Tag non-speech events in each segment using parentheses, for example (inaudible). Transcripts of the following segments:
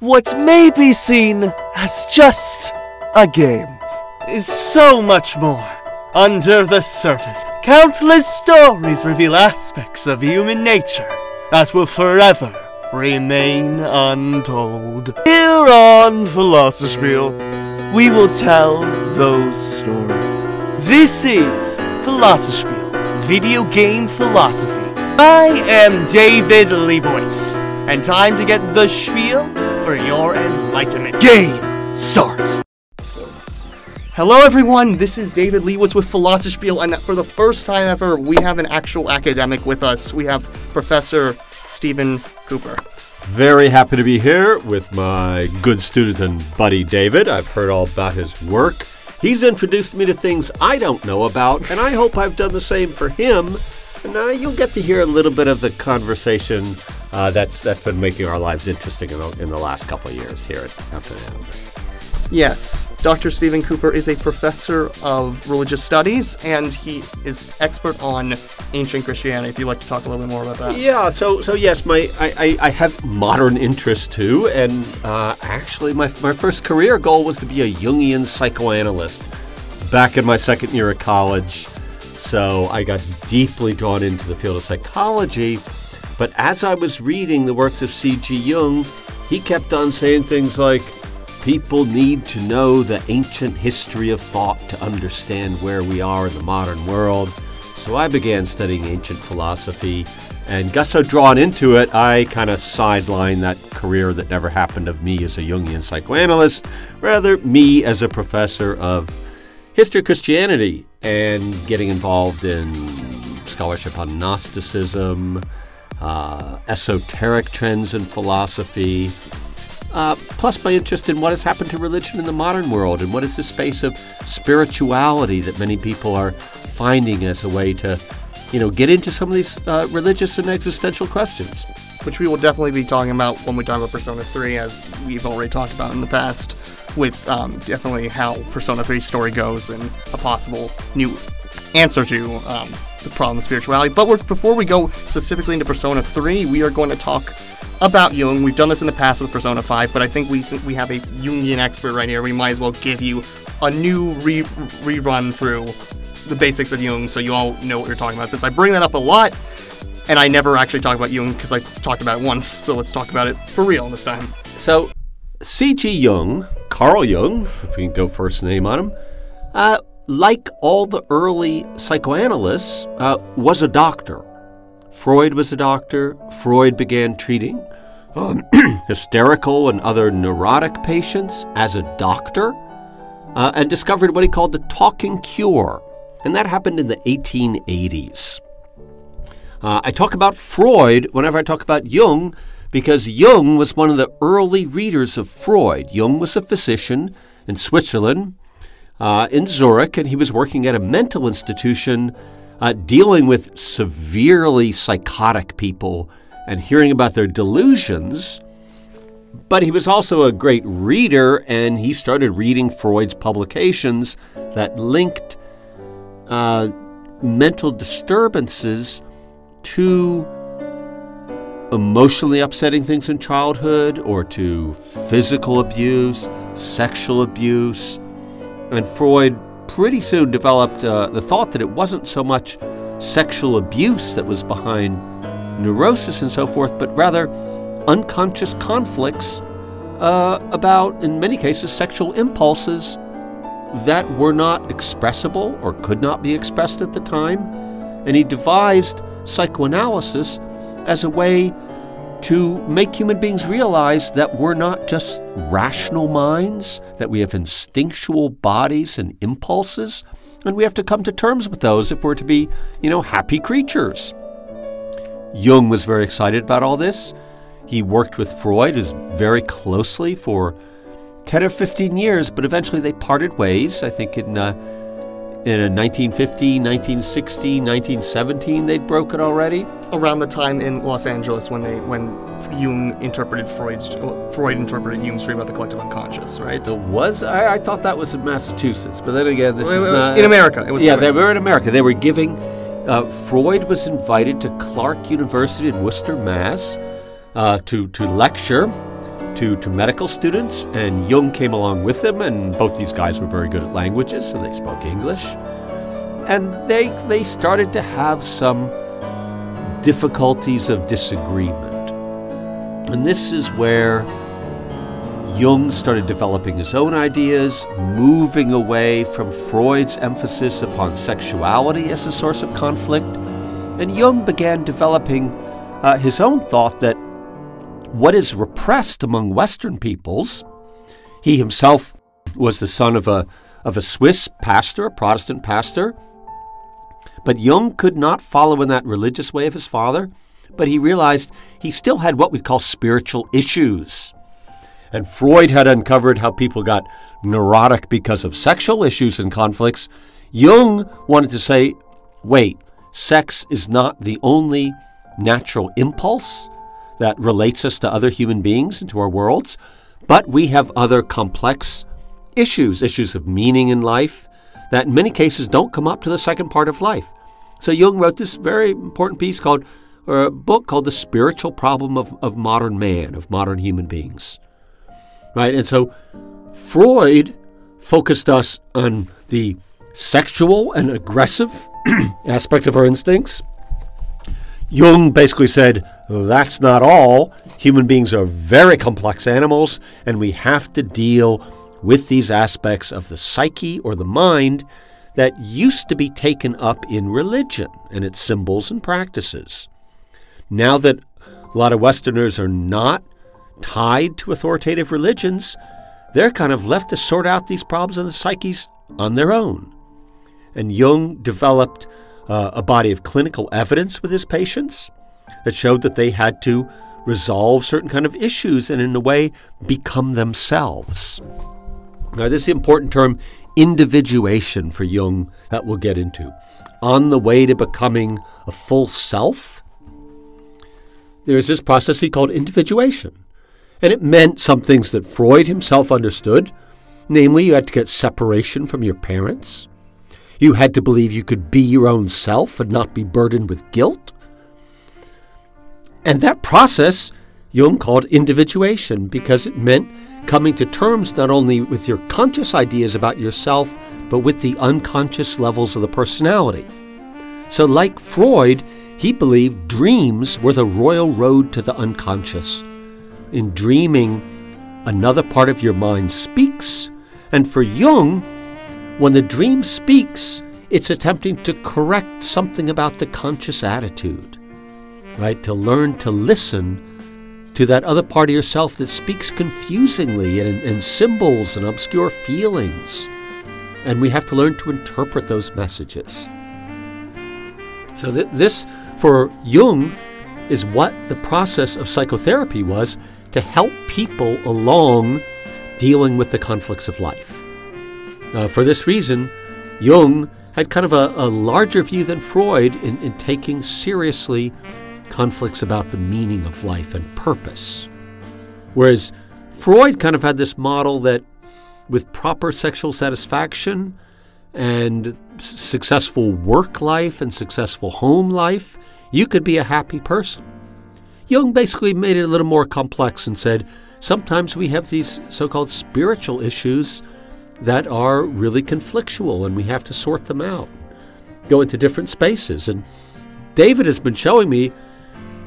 What may be seen as just a game is so much more. Under the surface, countless stories reveal aspects of human nature that will forever remain untold. Here on Philosospiel, we will tell those stories. This is Philosospiel, video game philosophy. I am David Leibowitz, and time to get the spiel for your enlightenment. Game starts. Hello, everyone. This is David Leibowitz with Philosospiel, and for the first time ever, we have an actual academic with us. We have Professor Stephen Cooper. Very happy to be here with my good student and buddy David. I've heard all about his work. He's introduced me to things I don't know about, and I hope I've done the same for him. And uh, you'll get to hear a little bit of the conversation uh, that's that's been making our lives interesting in the, in the last couple of years here at F&M. Yes, Dr. Stephen Cooper is a professor of religious studies, and he is expert on ancient Christianity. If you'd like to talk a little bit more about that. Yeah, so so yes, my I, I, I have modern interests too, and uh, actually my, my first career goal was to be a Jungian psychoanalyst back in my second year of college. So I got deeply drawn into the field of psychology. But as I was reading the works of C.G. Jung, he kept on saying things like, People need to know the ancient history of thought to understand where we are in the modern world. So I began studying ancient philosophy and got so drawn into it, I kind of sidelined that career that never happened of me as a Jungian psychoanalyst, rather, me as a professor of history of Christianity and getting involved in scholarship on Gnosticism, uh, esoteric trends in philosophy, uh, plus my interest in what has happened to religion in the modern world and what is the space of spirituality that many people are finding as a way to, you know, get into some of these uh, religious and existential questions. Which we will definitely be talking about when we talk about Persona 3, as we've already talked about in the past, with um, definitely how Persona 3 story goes and a possible new answer to um, the problem of spirituality. But before we go specifically into Persona 3, we are going to talk about Jung. We've done this in the past with Persona 5, but I think we we have a Jungian expert right here. We might as well give you a new re- rerun through the basics of Jung so you all know what you're talking about. Since I bring that up a lot, and I never actually talk about Jung because I talked about it once, so let's talk about it for real this time. So, C.G. Jung, Carl Jung, if we can go first name on him, uh, like all the early psychoanalysts, uh, was a doctor. Freud was a doctor. Freud began treating um, (clears throat) hysterical and other neurotic patients as a doctor uh, and discovered what he called the talking cure. And that happened in the 1880s. Uh, I talk about Freud whenever I talk about Jung because Jung was one of the early readers of Freud. Jung was a physician in Switzerland, uh, in Zurich, and he was working at a mental institution uh, dealing with severely psychotic people and hearing about their delusions. But he was also a great reader, and he started reading Freud's publications that linked uh, mental disturbances to emotionally upsetting things in childhood or to physical abuse, sexual abuse. And Freud pretty soon developed uh, the thought that it wasn't so much sexual abuse that was behind neurosis and so forth, but rather unconscious conflicts uh, about, in many cases, sexual impulses that were not expressible or could not be expressed at the time. And he devised psychoanalysis as a way to make human beings realize that we're not just rational minds, that we have instinctual bodies and impulses, and we have to come to terms with those if we're to be, you know, happy creatures. Jung was very excited about all this. He worked with Freud very closely for 10 or 15 years, but eventually they parted ways. I think in uh, in 1915, 1916, 1917, they'd broken already. Around the time in Los Angeles when they when Jung interpreted Freud's Freud interpreted Jung's dream about the collective unconscious, right? It was. I, I thought that was in Massachusetts, but then again, this wait, is wait, not in America. It was. Yeah, they were in America. They were giving. Uh, Freud was invited to Clark University in Worcester, Mass, uh, to to lecture to, to medical students, and Jung came along with them, and both these guys were very good at languages, so they spoke English. And they, they started to have some difficulties of disagreement. And this is where Jung started developing his own ideas, moving away from Freud's emphasis upon sexuality as a source of conflict. And Jung began developing uh, his own thought that what is repressed among Western peoples, he himself was the son of a, of a Swiss pastor, a Protestant pastor. But Jung could not follow in that religious way of his father, but he realized he still had what we call spiritual issues. And Freud had uncovered how people got neurotic because of sexual issues and conflicts. Jung wanted to say, wait, sex is not the only natural impulse that relates us to other human beings and to our worlds, but we have other complex issues, issues of meaning in life, that in many cases don't come up to the second part of life. So Jung wrote this very important piece called, or a book called The Spiritual Problem of, of Modern Man, of Modern Human Beings. Right? And so Freud focused us on the sexual and aggressive (clears throat) aspect of our instincts. Jung basically said, that's not all. Human beings are very complex animals, and we have to deal with these aspects of the psyche or the mind that used to be taken up in religion and its symbols and practices. Now that a lot of Westerners are not tied to authoritative religions, they're kind of left to sort out these problems in the psyches on their own. And Jung developed uh, a body of clinical evidence with his patients that showed that they had to resolve certain kind of issues and in a way become themselves. Now this is important term individuation for Jung that we'll get into. On the way to becoming a full self, there's this process he called individuation. And it meant some things that Freud himself understood. Namely, you had to get separation from your parents. You had to believe you could be your own self and not be burdened with guilt. And that process Jung called individuation because it meant coming to terms not only with your conscious ideas about yourself, but with the unconscious levels of the personality. So, like Freud, he believed dreams were the royal road to the unconscious. In dreaming, another part of your mind speaks, and for Jung, when the dream speaks, it's attempting to correct something about the conscious attitude, right? To learn to listen to that other part of yourself that speaks confusingly and in symbols and obscure feelings. And we have to learn to interpret those messages. So, th- this for Jung is what the process of psychotherapy was to help people along dealing with the conflicts of life. Uh, for this reason, Jung had kind of a, a larger view than Freud in, in taking seriously conflicts about the meaning of life and purpose. Whereas Freud kind of had this model that with proper sexual satisfaction and successful work life and successful home life, you could be a happy person. Jung basically made it a little more complex and said sometimes we have these so called spiritual issues that are really conflictual and we have to sort them out, go into different spaces. And David has been showing me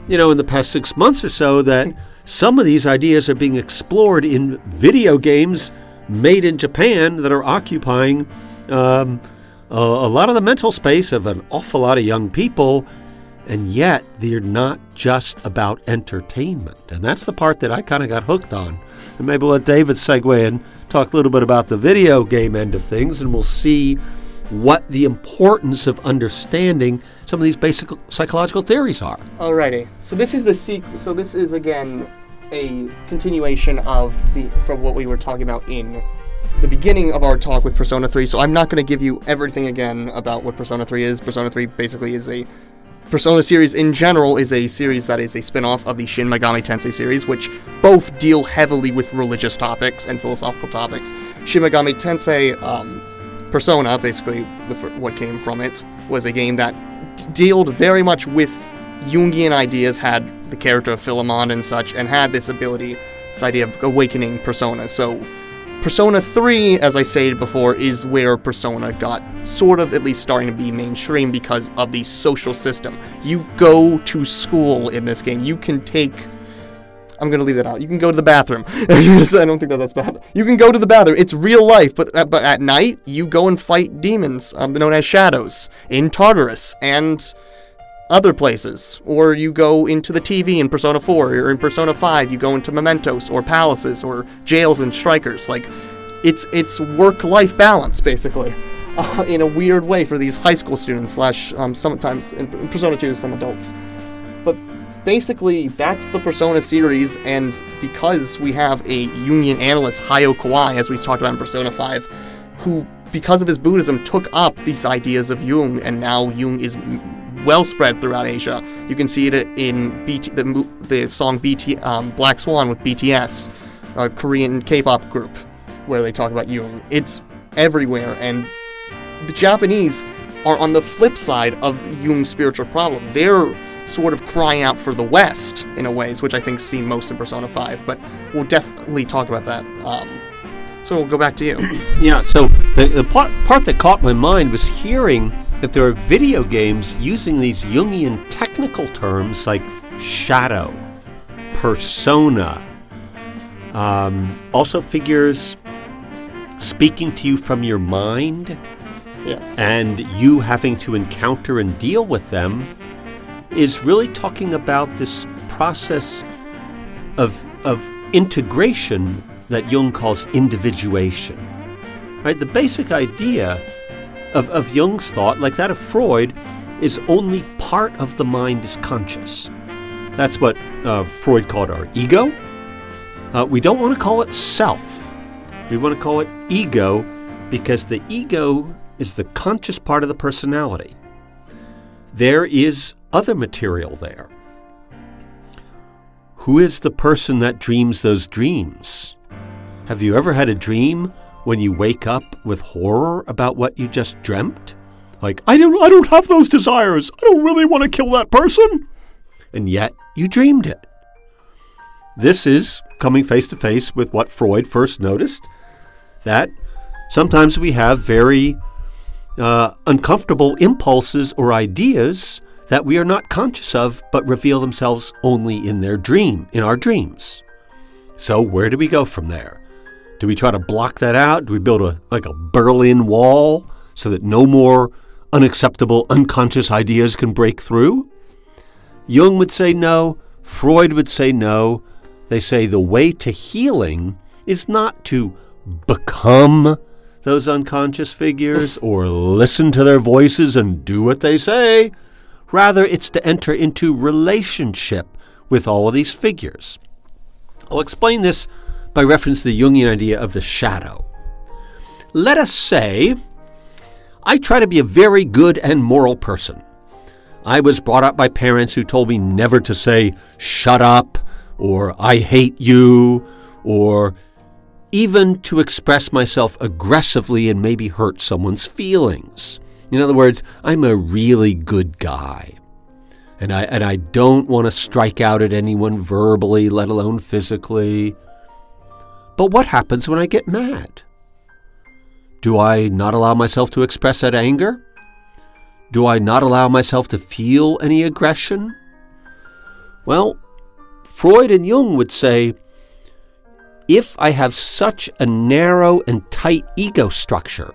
you know, in the past six months or so that some of these ideas are being explored in video games made in Japan that are occupying um, a, a lot of the mental space of an awful lot of young people. And yet, they're not just about entertainment. And that's the part that I kind of got hooked on. And maybe let David segue and talk a little bit about the video game end of things, and we'll see what the importance of understanding some of these basic psychological theories are. Alrighty. So this is the sequel. So this is again a continuation of the from what we were talking about in the beginning of our talk with Persona 3. So I'm not going to give you everything again about what Persona 3 is. Persona 3 basically is a Persona series in general is a series that is a spin-off of the Shin Megami Tensei series, which both deal heavily with religious topics and philosophical topics. Shin Megami Tensei um, Persona, basically the, what came from it, was a game that dealt very much with Jungian ideas, had the character of Philemon and such, and had this ability this idea of awakening personas. So, Persona 3, as I said before, is where Persona got sort of at least starting to be mainstream because of the social system. You go to school in this game. You can take. I'm gonna leave that out. You can go to the bathroom. (laughs) I don't think that that's bad. You can go to the bathroom. It's real life, but uh, but at night you go and fight demons, um, known as shadows, in Tartarus and other places. Or you go into the TV in Persona 4, or in Persona 5, you go into mementos, or palaces, or jails and strikers. Like, it's it's work-life balance, basically, (laughs) uh, in a weird way for these high school students, slash, um, sometimes, in, in Persona 2, some adults. But basically, that's the Persona series, and because we have a Jungian analyst, Hayao Kawai, as we talked about in Persona 5, who, because of his Buddhism, took up these ideas of Jung, and now Jung is well spread throughout Asia. You can see it in BT, the, the song BT, um, Black Swan with BTS, a Korean K-pop group, where they talk about Jung. It's everywhere, and the Japanese are on the flip side of Jung's spiritual problem. They're sort of crying out for the West in a ways, which I think seen most in Persona 5, but we'll definitely talk about that. Um, so we'll go back to you. (clears throat) Yeah, so the, the part, part that caught my mind was hearing that there are video games using these Jungian technical terms like shadow, persona, um, also figures speaking to you from your mind Yes. and you having to encounter and deal with them is really talking about this process of, of integration that Jung calls individuation. Right? The basic idea of, of Jung's thought, like that of Freud, is only part of the mind is conscious. That's what uh, Freud called our ego. Uh, we don't want to call it self. We want to call it ego because the ego is the conscious part of the personality. There is other material there. Who is the person that dreams those dreams? Have you ever had a dream when you wake up with horror about what you just dreamt? Like, I don't, I don't have those desires. I don't really want to kill that person. And yet, you dreamed it. This is coming face to face with what Freud first noticed that sometimes we have very uh, uncomfortable impulses or ideas that we are not conscious of but reveal themselves only in their dream, in our dreams. So, where do we go from there? Do we try to block that out? Do we build a like a Berlin wall so that no more unacceptable unconscious ideas can break through? Jung would say no, Freud would say no. They say the way to healing is not to become those unconscious figures (laughs) or listen to their voices and do what they say. Rather, it's to enter into relationship with all of these figures. I'll explain this by reference to the Jungian idea of the shadow. Let us say I try to be a very good and moral person. I was brought up by parents who told me never to say, shut up, or I hate you, or even to express myself aggressively and maybe hurt someone's feelings. In other words, I'm a really good guy. And I, and I don't want to strike out at anyone verbally, let alone physically. But what happens when I get mad? Do I not allow myself to express that anger? Do I not allow myself to feel any aggression? Well, Freud and Jung would say if I have such a narrow and tight ego structure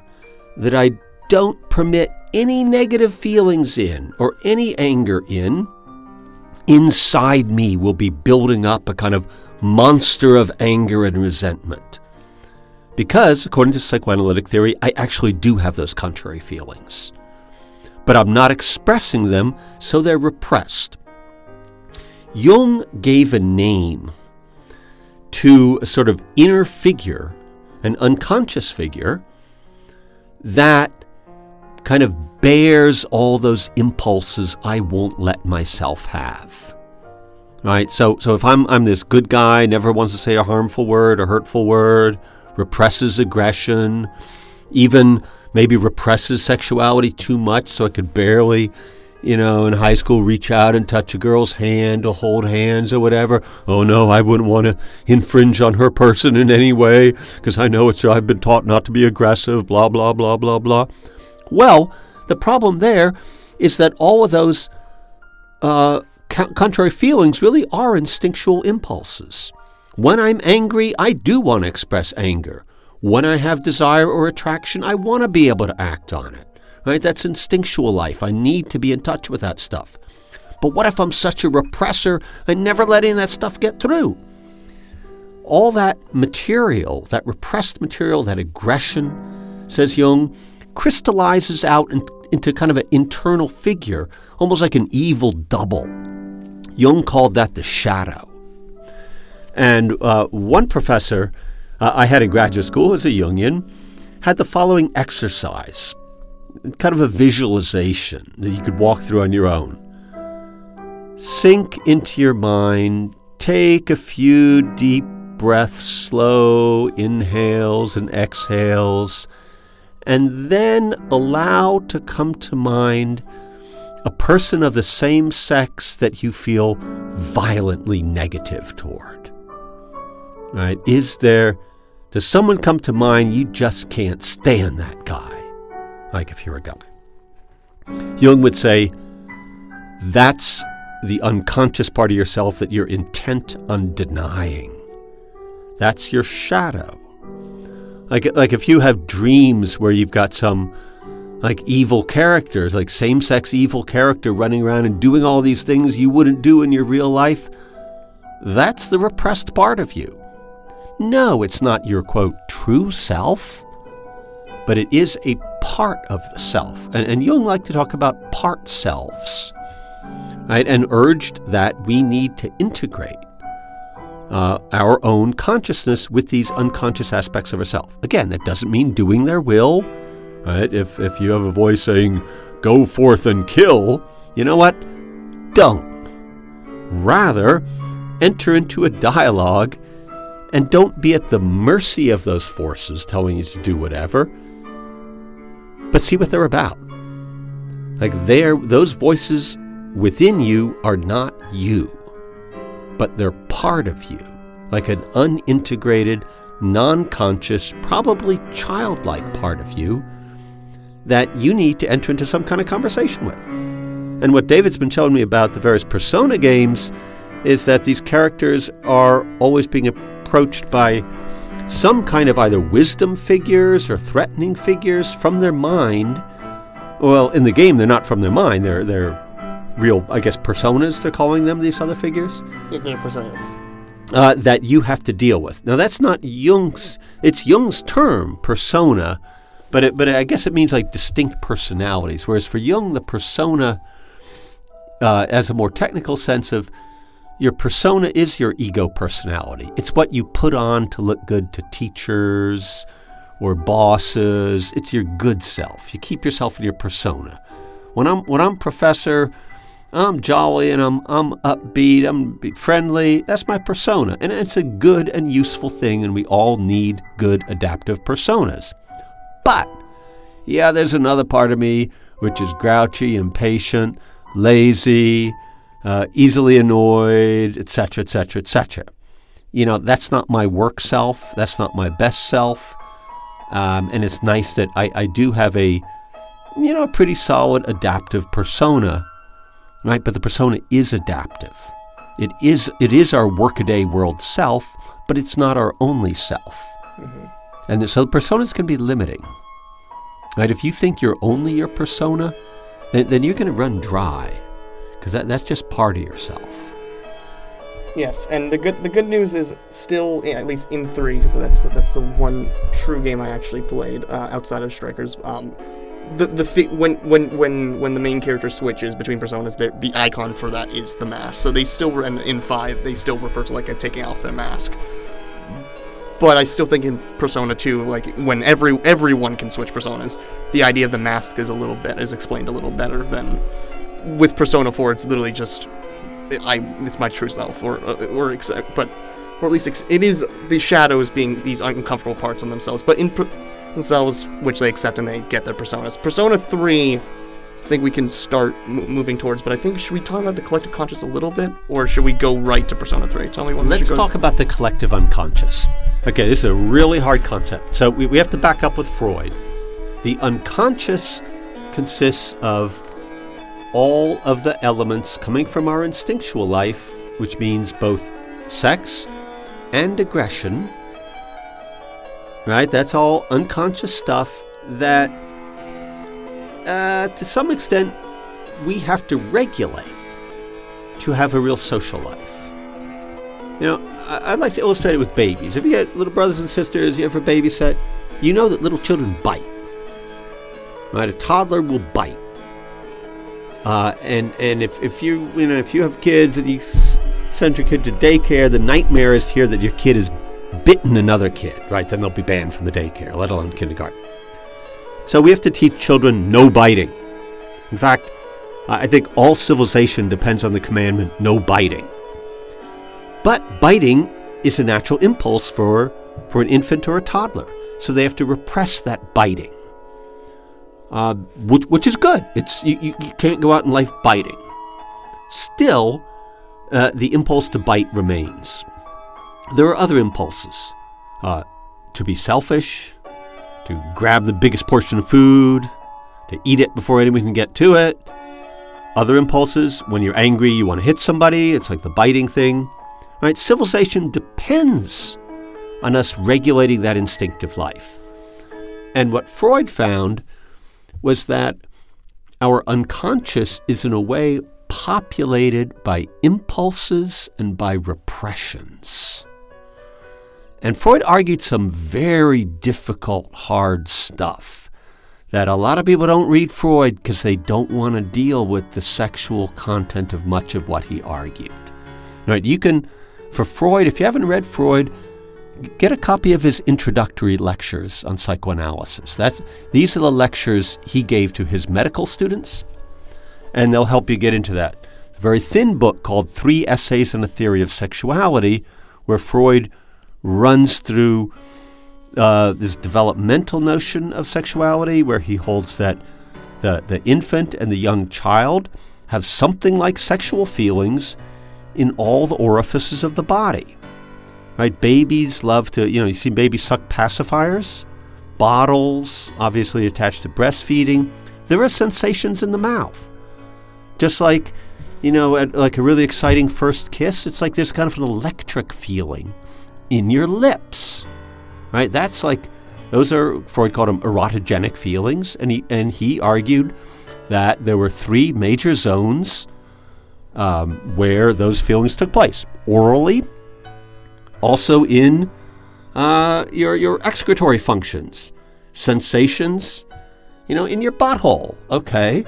that I don't permit any negative feelings in or any anger in, inside me will be building up a kind of monster of anger and resentment. Because, according to psychoanalytic theory, I actually do have those contrary feelings. But I'm not expressing them, so they're repressed. Jung gave a name to a sort of inner figure, an unconscious figure, that kind of bears all those impulses I won't let myself have. Right? So so if I'm I'm this good guy, never wants to say a harmful word, a hurtful word, represses aggression, even maybe represses sexuality too much so I could barely you know, in high school, reach out and touch a girl's hand or hold hands or whatever. Oh no, I wouldn't want to infringe on her person in any way because I know it's I've been taught not to be aggressive. Blah blah blah blah blah. Well, the problem there is that all of those uh, contrary feelings really are instinctual impulses. When I'm angry, I do want to express anger. When I have desire or attraction, I want to be able to act on it. Right? That's instinctual life. I need to be in touch with that stuff. But what if I'm such a repressor and never letting that stuff get through? All that material, that repressed material, that aggression, says Jung, crystallizes out in, into kind of an internal figure, almost like an evil double. Jung called that the shadow. And uh, one professor uh, I had in graduate school as a Jungian had the following exercise, kind of a visualization that you could walk through on your own. Sink into your mind, take a few deep breaths, slow inhales and exhales, and then allow to come to mind a person of the same sex that you feel violently negative toward. Right? Is there, does someone come to mind you just can't stand that guy? Like if you're a guy. Jung would say, that's the unconscious part of yourself that you're intent on denying. That's your shadow. Like, like if you have dreams where you've got some like evil characters, like same sex evil character running around and doing all these things you wouldn't do in your real life, that's the repressed part of you. No, it's not your quote, true self, but it is a part of the self. And, and Jung liked to talk about part selves, right? And urged that we need to integrate uh, our own consciousness with these unconscious aspects of ourself. Again, that doesn't mean doing their will, right? If, if you have a voice saying, go forth and kill, you know what? Don't. Rather, enter into a dialogue and don't be at the mercy of those forces telling you to do whatever, but see what they're about. Like they're, those voices within you are not you, but they're part of you, like an unintegrated, non conscious, probably childlike part of you that you need to enter into some kind of conversation with. And what David's been telling me about the various persona games is that these characters are always being approached by some kind of either wisdom figures or threatening figures from their mind. Well, in the game, they're not from their mind. They're they're real, I guess, personas. They're calling them these other figures. Yeah, they're personas. Uh, that you have to deal with. Now, that's not Jung's. It's Jung's term, persona, but it, but I guess it means like distinct personalities. Whereas for Jung, the persona, uh, as a more technical sense of your persona is your ego personality. It's what you put on to look good to teachers or bosses. It's your good self. You keep yourself in your persona. When I'm when I'm professor, I'm jolly and I'm I'm upbeat, I'm friendly. That's my persona. And it's a good and useful thing and we all need good adaptive personas. But yeah, there's another part of me which is grouchy, impatient, lazy, uh, easily annoyed, etc., etc., etc. You know, that's not my work self. That's not my best self. Um, and it's nice that I, I do have a, you know, a pretty solid adaptive persona, right? But the persona is adaptive. It is it is our workaday world self, but it's not our only self. And so personas can be limiting. Right? If you think you're only your persona, then, then you're going to run dry because that, that's just part of yourself. Yes, and the good the good news is still yeah, at least in three because that's that's the one true game I actually played uh, outside of Strikers. Um, the the fi- when when when when the main character switches between personas, the the icon for that is the mask. So they still in, in five they still refer to like a taking off their mask. But I still think in Persona 2, like when every everyone can switch personas, the idea of the mask is a little bit is explained a little better than with Persona 4, it's literally just I it's my true self, or uh, or accept, but or at least it is the shadows being these uncomfortable parts on themselves, but in themselves, which they accept and they get their personas. Persona 3 think we can start m- moving towards. But I think should we talk about the collective conscious a little bit, or should we go right to Persona Three? Tell me we Let's talk about the collective unconscious. Okay, this is a really hard concept. So we, we have to back up with Freud. The unconscious consists of all of the elements coming from our instinctual life, which means both sex and aggression. Right? That's all unconscious stuff that, uh, to some extent, we have to regulate to have a real social life. You know, I- I'd like to illustrate it with babies. If you get little brothers and sisters, you ever babysit, you know that little children bite. Right? A toddler will bite. Uh, and and if, if you you know if you have kids and you send your kid to daycare, the nightmare is to hear that your kid has bitten another kid. Right? Then they'll be banned from the daycare, let alone kindergarten. So we have to teach children no biting. In fact, I think all civilization depends on the commandment no biting. But biting is a natural impulse for, for an infant or a toddler. So they have to repress that biting, uh, which, which is good. It's, you, you, you can't go out in life biting. Still, uh, the impulse to bite remains. There are other impulses uh, to be selfish, to grab the biggest portion of food, to eat it before anyone can get to it. Other impulses, when you're angry, you want to hit somebody, it's like the biting thing. Right? Civilization depends on us regulating that instinctive life. And what Freud found was that our unconscious is, in a way, populated by impulses and by repressions. And Freud argued some very difficult, hard stuff that a lot of people don't read Freud because they don't want to deal with the sexual content of much of what he argued. Right? You can, for Freud, if you haven't read Freud, get a copy of his introductory lectures on psychoanalysis. That's these are the lectures he gave to his medical students, and they'll help you get into that. It's a very thin book called Three Essays on a Theory of Sexuality, where Freud runs through uh, this developmental notion of sexuality, where he holds that the, the infant and the young child have something like sexual feelings in all the orifices of the body. Right? Babies love to, you know, you see babies suck pacifiers, bottles, obviously attached to breastfeeding. There are sensations in the mouth. Just like, you know, at, like a really exciting first kiss, it's like there's kind of an electric feeling in your lips. Right? That's like those are Freud called them erotogenic feelings, and he and he argued that there were three major zones um, where those feelings took place: orally, also in uh, your your excretory functions, sensations, you know, in your butthole. Okay,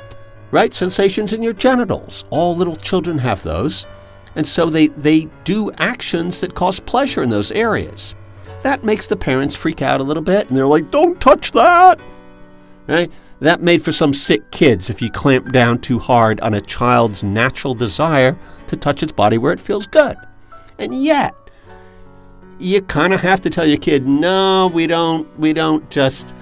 right? Sensations in your genitals. All little children have those, and so they they do actions that cause pleasure in those areas. That makes the parents freak out a little bit, and they're like, "Don't touch that." Right? That made for some sick kids if you clamp down too hard on a child's natural desire to touch its body where it feels good. And yet, you kind of have to tell your kid, "No, we don't we don't just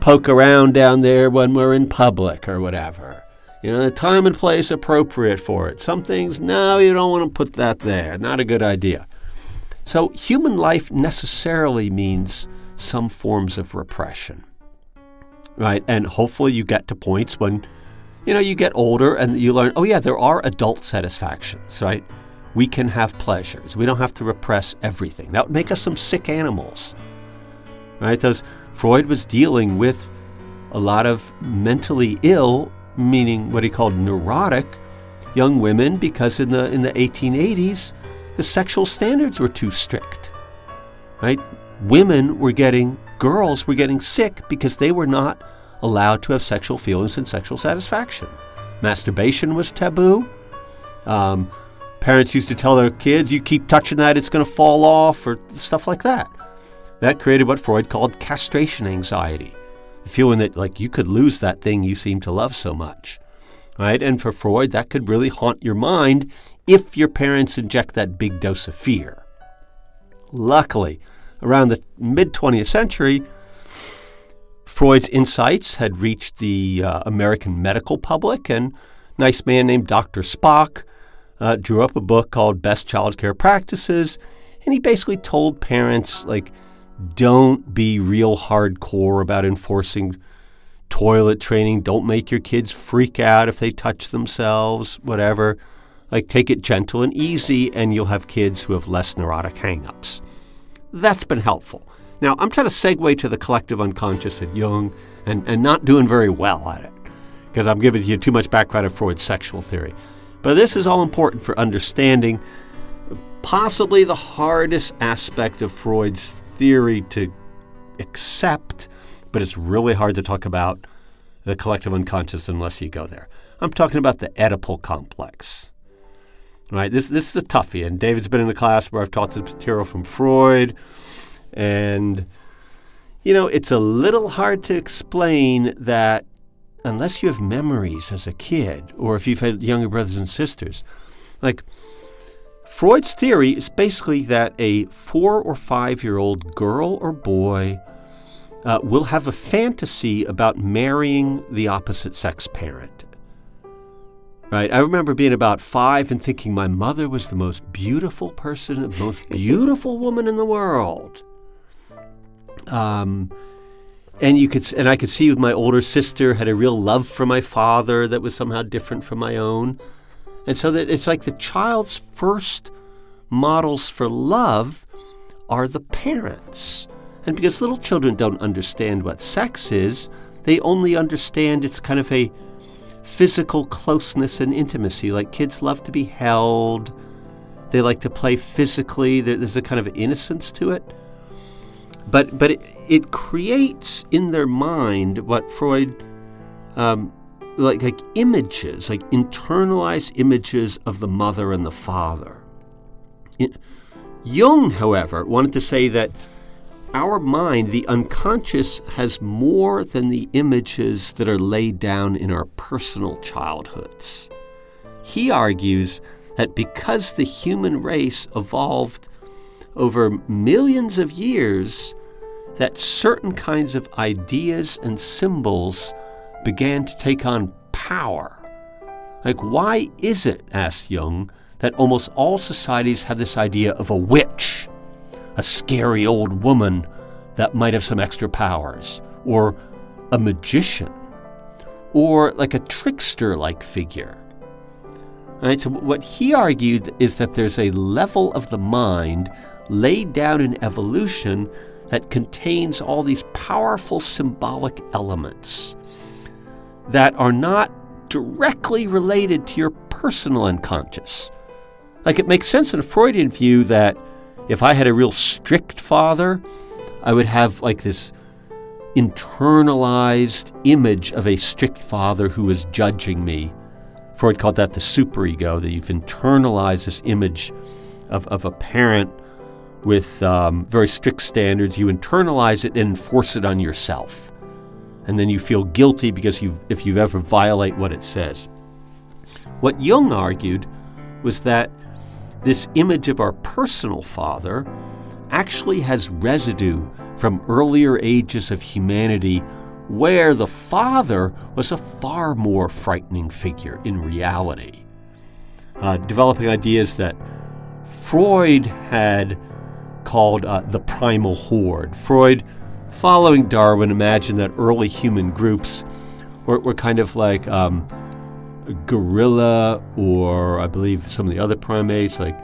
poke around down there when we're in public or whatever." You know, the time and place appropriate for it. Some things, no, you don't want to put that there. Not a good idea. So, human life necessarily means some forms of repression right? And hopefully you get to points when, you know, you get older and you learn, oh yeah, there are adult satisfactions, right? We can have pleasures. We don't have to repress everything. That would make us some sick animals, right? Those Freud was dealing with a lot of mentally ill, meaning what he called neurotic, young women because in the in the 1880s the sexual standards were too strict, right? Women were getting girls were getting sick because they were not allowed to have sexual feelings and sexual satisfaction. Masturbation was taboo. Um, parents used to tell their kids, you keep touching that, it's going to fall off, or stuff like that. That created what Freud called castration anxiety the feeling that, like, you could lose that thing you seem to love so much. Right? And for Freud, that could really haunt your mind if your parents inject that big dose of fear. Luckily, around the mid 20th century, Freud's insights had reached the uh, American medical public, and a nice man named Dr. Spock uh, drew up a book called Best Child Care Practices, and he basically told parents, like, don't be real hardcore about enforcing toilet training. Don't make your kids freak out if they touch themselves, whatever. Like, take it gentle and easy, and you'll have kids who have less neurotic hangups. That's been helpful. Now, I'm trying to segue to the collective unconscious at Jung and, and not doing very well at it because I'm giving you too much background of Freud's sexual theory. But this is all important for understanding possibly the hardest aspect of Freud's theory to accept, but it's really hard to talk about the collective unconscious unless you go there. I'm talking about the Oedipal complex. Right, this this is a toughie, and David's been in a class where I've taught the material from Freud, and you know it's a little hard to explain that unless you have memories as a kid, or if you've had younger brothers and sisters, like Freud's theory is basically that a four or five year old girl or boy uh, will have a fantasy about marrying the opposite sex parent. Right? I remember being about five and thinking my mother was the most beautiful person, the most (laughs) beautiful woman in the world. Um, and you could, and I could see my older sister had a real love for my father that was somehow different from my own, and so that it's like the child's first models for love are the parents, and because little children don't understand what sex is, they only understand it's kind of a physical closeness and intimacy. Like kids love to be held, they like to play physically. There's a kind of innocence to it. But but it, it creates in their mind what Freud um, like like images, like internalized images of the mother and the father. It, Jung, however, wanted to say that our mind, the unconscious, has more than the images that are laid down in our personal childhoods. He argues that because the human race evolved over millions of years, that certain kinds of ideas and symbols began to take on power. Like, why is it, asked Jung, that almost all societies have this idea of a witch? a scary old woman that might have some extra powers, or a magician, or like a trickster like figure. Right, so what he argued is that there's a level of the mind laid down in evolution that contains all these powerful symbolic elements that are not directly related to your personal unconscious. Like it makes sense in a Freudian view that if I had a real strict father, I would have like this internalized image of a strict father who is judging me. Freud called that the superego, that you've internalized this image of, of a parent with um, very strict standards. You internalize it and enforce it on yourself. And then you feel guilty because you, if you ever violate what it says. What Jung argued was that this image of our personal father actually has residue from earlier ages of humanity where the father was a far more frightening figure in reality. Uh, developing ideas that Freud had called uh, the primal horde. Freud, following Darwin, imagined that early human groups were, were kind of like um, gorilla or I believe some of the other primates, like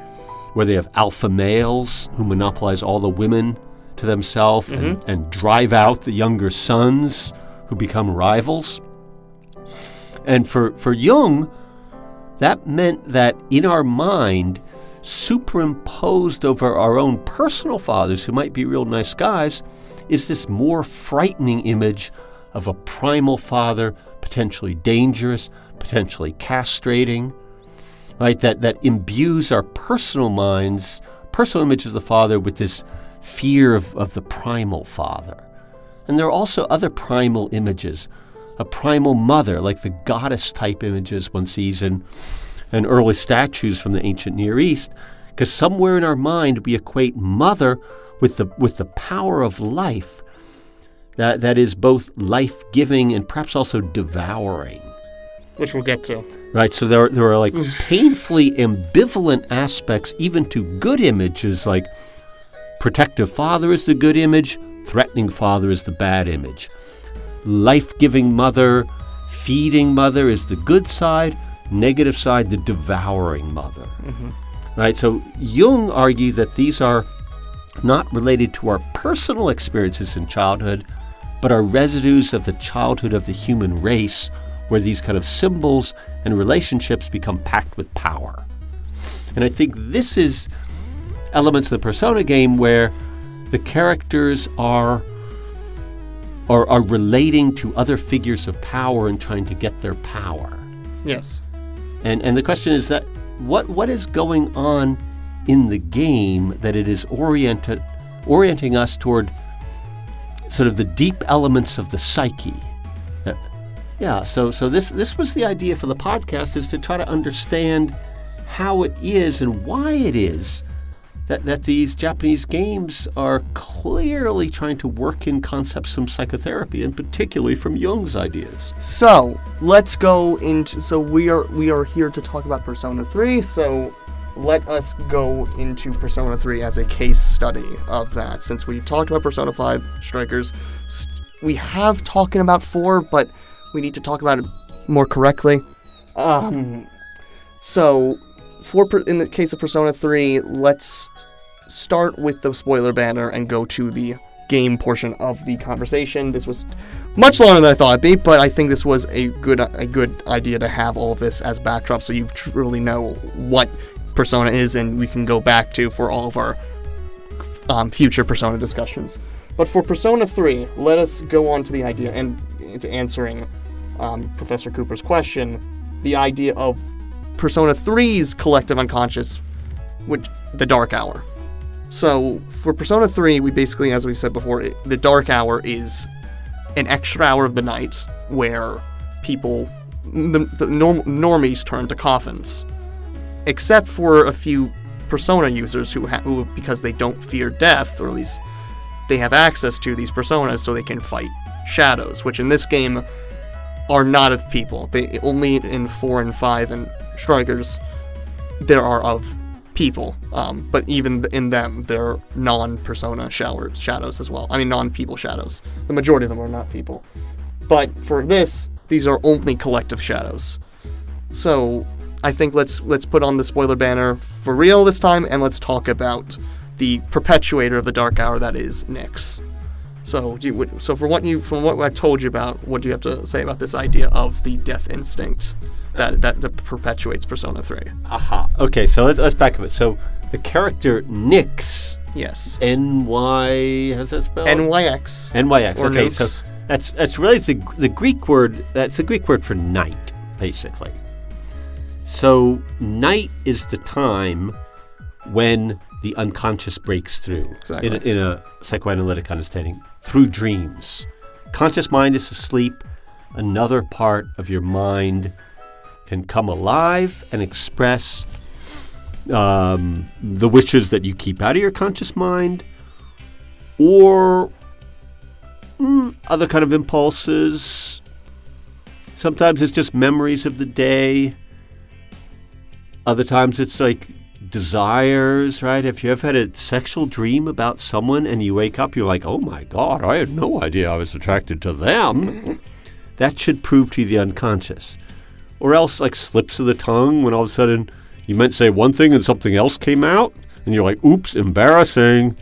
where they have alpha males who monopolize all the women to themselves mm-hmm. and, and drive out the younger sons who become rivals. And for, for Jung, that meant that in our mind, superimposed over our own personal fathers, who might be real nice guys, is this more frightening image of a primal father, potentially dangerous, potentially castrating, right? That, that imbues our personal minds, personal images of the Father with this fear of, of the primal Father. And there are also other primal images. A primal mother, like the goddess type images one sees in, in early statues from the ancient Near East, because somewhere in our mind we equate mother with the, with the power of life that, that is both life giving and perhaps also devouring. Which we'll get to. Right, so there, there are like (sighs) painfully ambivalent aspects even to good images, like protective father is the good image, threatening father is the bad image. Life giving mother, feeding mother is the good side, negative side, the devouring mother. Mm-hmm. Right, so Jung argued that these are not related to our personal experiences in childhood, but are residues of the childhood of the human race, where these kind of symbols and relationships become packed with power. And I think this is elements of the persona game where the characters are are, are relating to other figures of power and trying to get their power. Yes. And and the question is that what what is going on in the game that it is oriented orienting us toward sort of the deep elements of the psyche. Yeah, so so this this was the idea for the podcast is to try to understand how it is and why it is that, that these Japanese games are clearly trying to work in concepts from psychotherapy and particularly from Jung's ideas. So let's go into. So we are we are here to talk about Persona 3. So let us go into Persona 3 as a case study of that. Since we talked about Persona 5 Strikers, st- we have talking about 4, but we need to talk about it more correctly. Um. So for per- in the case of Persona 3, let's start with the spoiler banner and go to the game portion of the conversation. This was much longer than I thought it'd be, but I think this was a good a good idea to have all of this as backdrop, so you truly know what Persona is, and we can go back to for all of our um, future Persona discussions. But for Persona 3, let us go on to the idea and into answering um, Professor Cooper's question, the idea of Persona 3's collective unconscious, which the Dark Hour. So for Persona 3, we basically, as we've said before, it, the Dark Hour is an extra hour of the night where people, the, the norm, normies, turn to coffins, except for a few Persona users who, ha- who, because they don't fear death, or at least they have access to these personas, so they can fight shadows, which in this game are not of people. They only in four and five and Strikers there are of people, um, but even in them, they're non-persona showers, shadows as well. I mean, non-people shadows. The majority of them are not people. But for this, these are only collective shadows. So I think let's let's put on the spoiler banner for real this time, and let's talk about the perpetuator of the dark hour that is Nyx. So, do you, so for what you from what I've told you about, what do you have to say about this idea of the death instinct that that, that perpetuates Persona Three? Aha. Okay, so let's, let's back up it. So the character Nyx, Yes. N Y, how's that spelled? NYX. NYX. Or okay, nukes. so that's that's really the the Greek word. That's the Greek word for night, basically. So night is the time when the unconscious breaks through Exactly. in, a, in a psychoanalytic understanding through dreams. Conscious mind is asleep. Another part of your mind can come alive and express um, the wishes that you keep out of your conscious mind, or mm, other kind of impulses. Sometimes it's just memories of the day. Other times it's like desires, right? If you ever had a sexual dream about someone and you wake up, you're like, oh my God, I had no idea I was attracted to them. that should prove to you the unconscious. Or else, like slips of the tongue when all of a sudden you meant to say one thing and something else came out, and you're like, oops, embarrassing.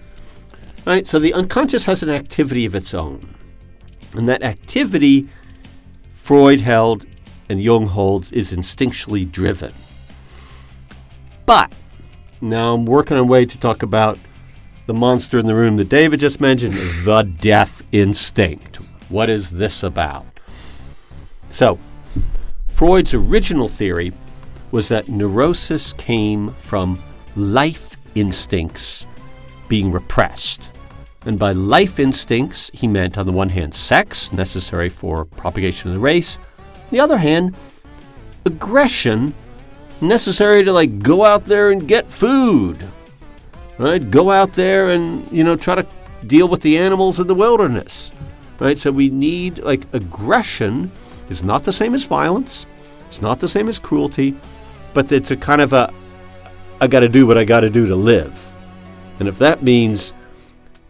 Right? So the unconscious has an activity of its own. And that activity, Freud held and Jung holds, is instinctually driven. But now I'm working on a way to talk about the monster in the room that David just mentioned, (laughs) the death instinct. What is this about? So, Freud's original theory was that neurosis came from life instincts being repressed. And by life instincts, he meant, on the one hand, sex, necessary for propagation of the race. On the other hand, aggression, necessary to like go out there and get food. Right? Go out there and, you know, try to deal with the animals in the wilderness. right? So we need like aggression is not the same as violence. It's not the same as cruelty, but it's a kind of a I got to do what I got to do to live. And if that means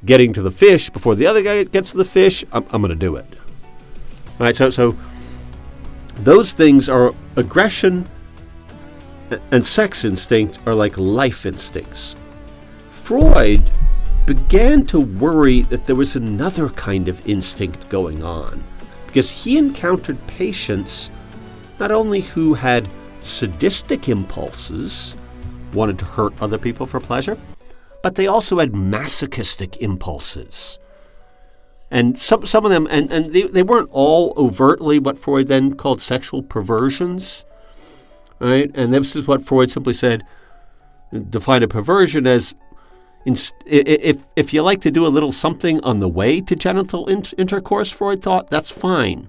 getting to the fish before the other guy gets to the fish, I'm, I'm going to do it. All right, so so those things are aggression and sex instinct are like life instincts. Freud began to worry that there was another kind of instinct going on because he encountered patients not only who had sadistic impulses, wanted to hurt other people for pleasure, but they also had masochistic impulses. And some, some of them, and, and they, they weren't all overtly what Freud then called sexual perversions, right? And this is what Freud simply said, defined a perversion as if, if you like to do a little something on the way to genital intercourse, Freud thought, that's fine.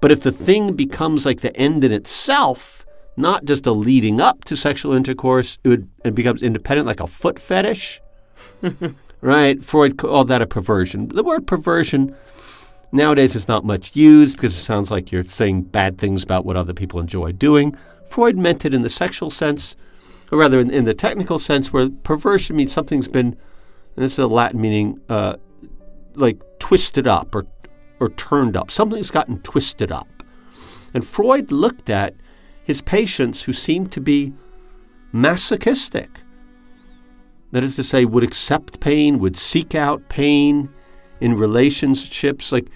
But if the thing becomes like the end in itself, not just a leading up to sexual intercourse, it, would, it becomes independent, like a foot fetish. (laughs) right? Freud called that a perversion. The word perversion nowadays is not much used because it sounds like you're saying bad things about what other people enjoy doing. Freud meant it in the sexual sense, or rather in, in the technical sense, where perversion means something's been, and this is a Latin meaning, uh, like twisted up or or turned up. Something's gotten twisted up. And Freud looked at his patients who seemed to be masochistic. That is to say, would accept pain, would seek out pain in relationships. Like,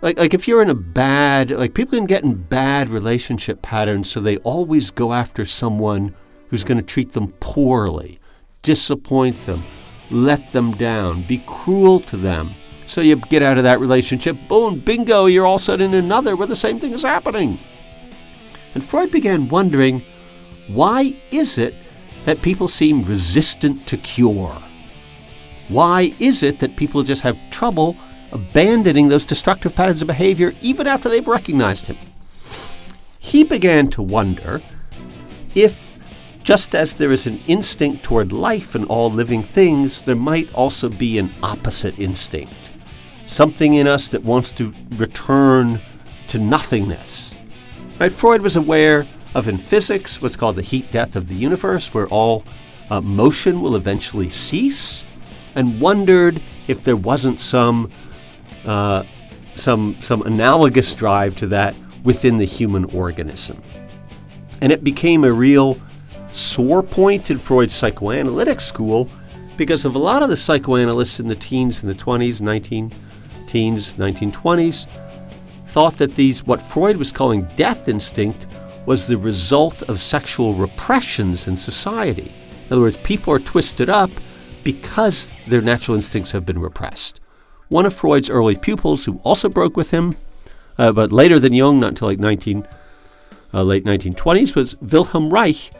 like, like if you're in a bad, like people can get in bad relationship patterns, so they always go after someone who's going to treat them poorly, disappoint them, let them down, be cruel to them. So you get out of that relationship, boom, bingo, you're all set in another where the same thing is happening. And Freud began wondering why is it that people seem resistant to cure? Why is it that people just have trouble abandoning those destructive patterns of behavior even after they've recognized him? He began to wonder if, just as there is an instinct toward life in all living things, there might also be an opposite instinct something in us that wants to return to nothingness. Right? Freud was aware of in physics what's called the heat death of the universe, where all uh, motion will eventually cease, and wondered if there wasn't some uh, some some analogous drive to that within the human organism. And it became a real sore point in Freud's psychoanalytic school because of a lot of the psychoanalysts in the teens and the 20s, 19 teens, 1920s, thought that these, what Freud was calling death instinct, was the result of sexual repressions in society. In other words, people are twisted up because their natural instincts have been repressed. One of Freud's early pupils, who also broke with him, uh, but later than Jung, not until like 19, uh, late 1920s, was Wilhelm Reich,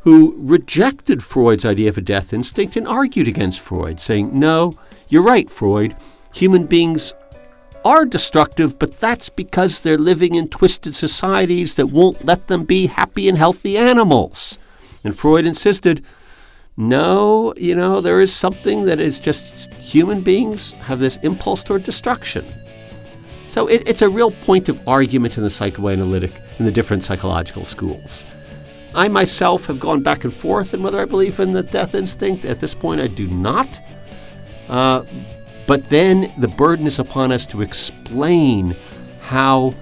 who rejected Freud's idea of a death instinct and argued against Freud, saying, No, you're right, Freud. Human beings are destructive, but that's because they're living in twisted societies that won't let them be happy and healthy animals. And Freud insisted no, you know, there is something that is just human beings have this impulse toward destruction. So it, it's a real point of argument in the psychoanalytic, in the different psychological schools. I myself have gone back and forth in whether I believe in the death instinct. At this point, I do not. Uh, but then the burden is upon us to explain how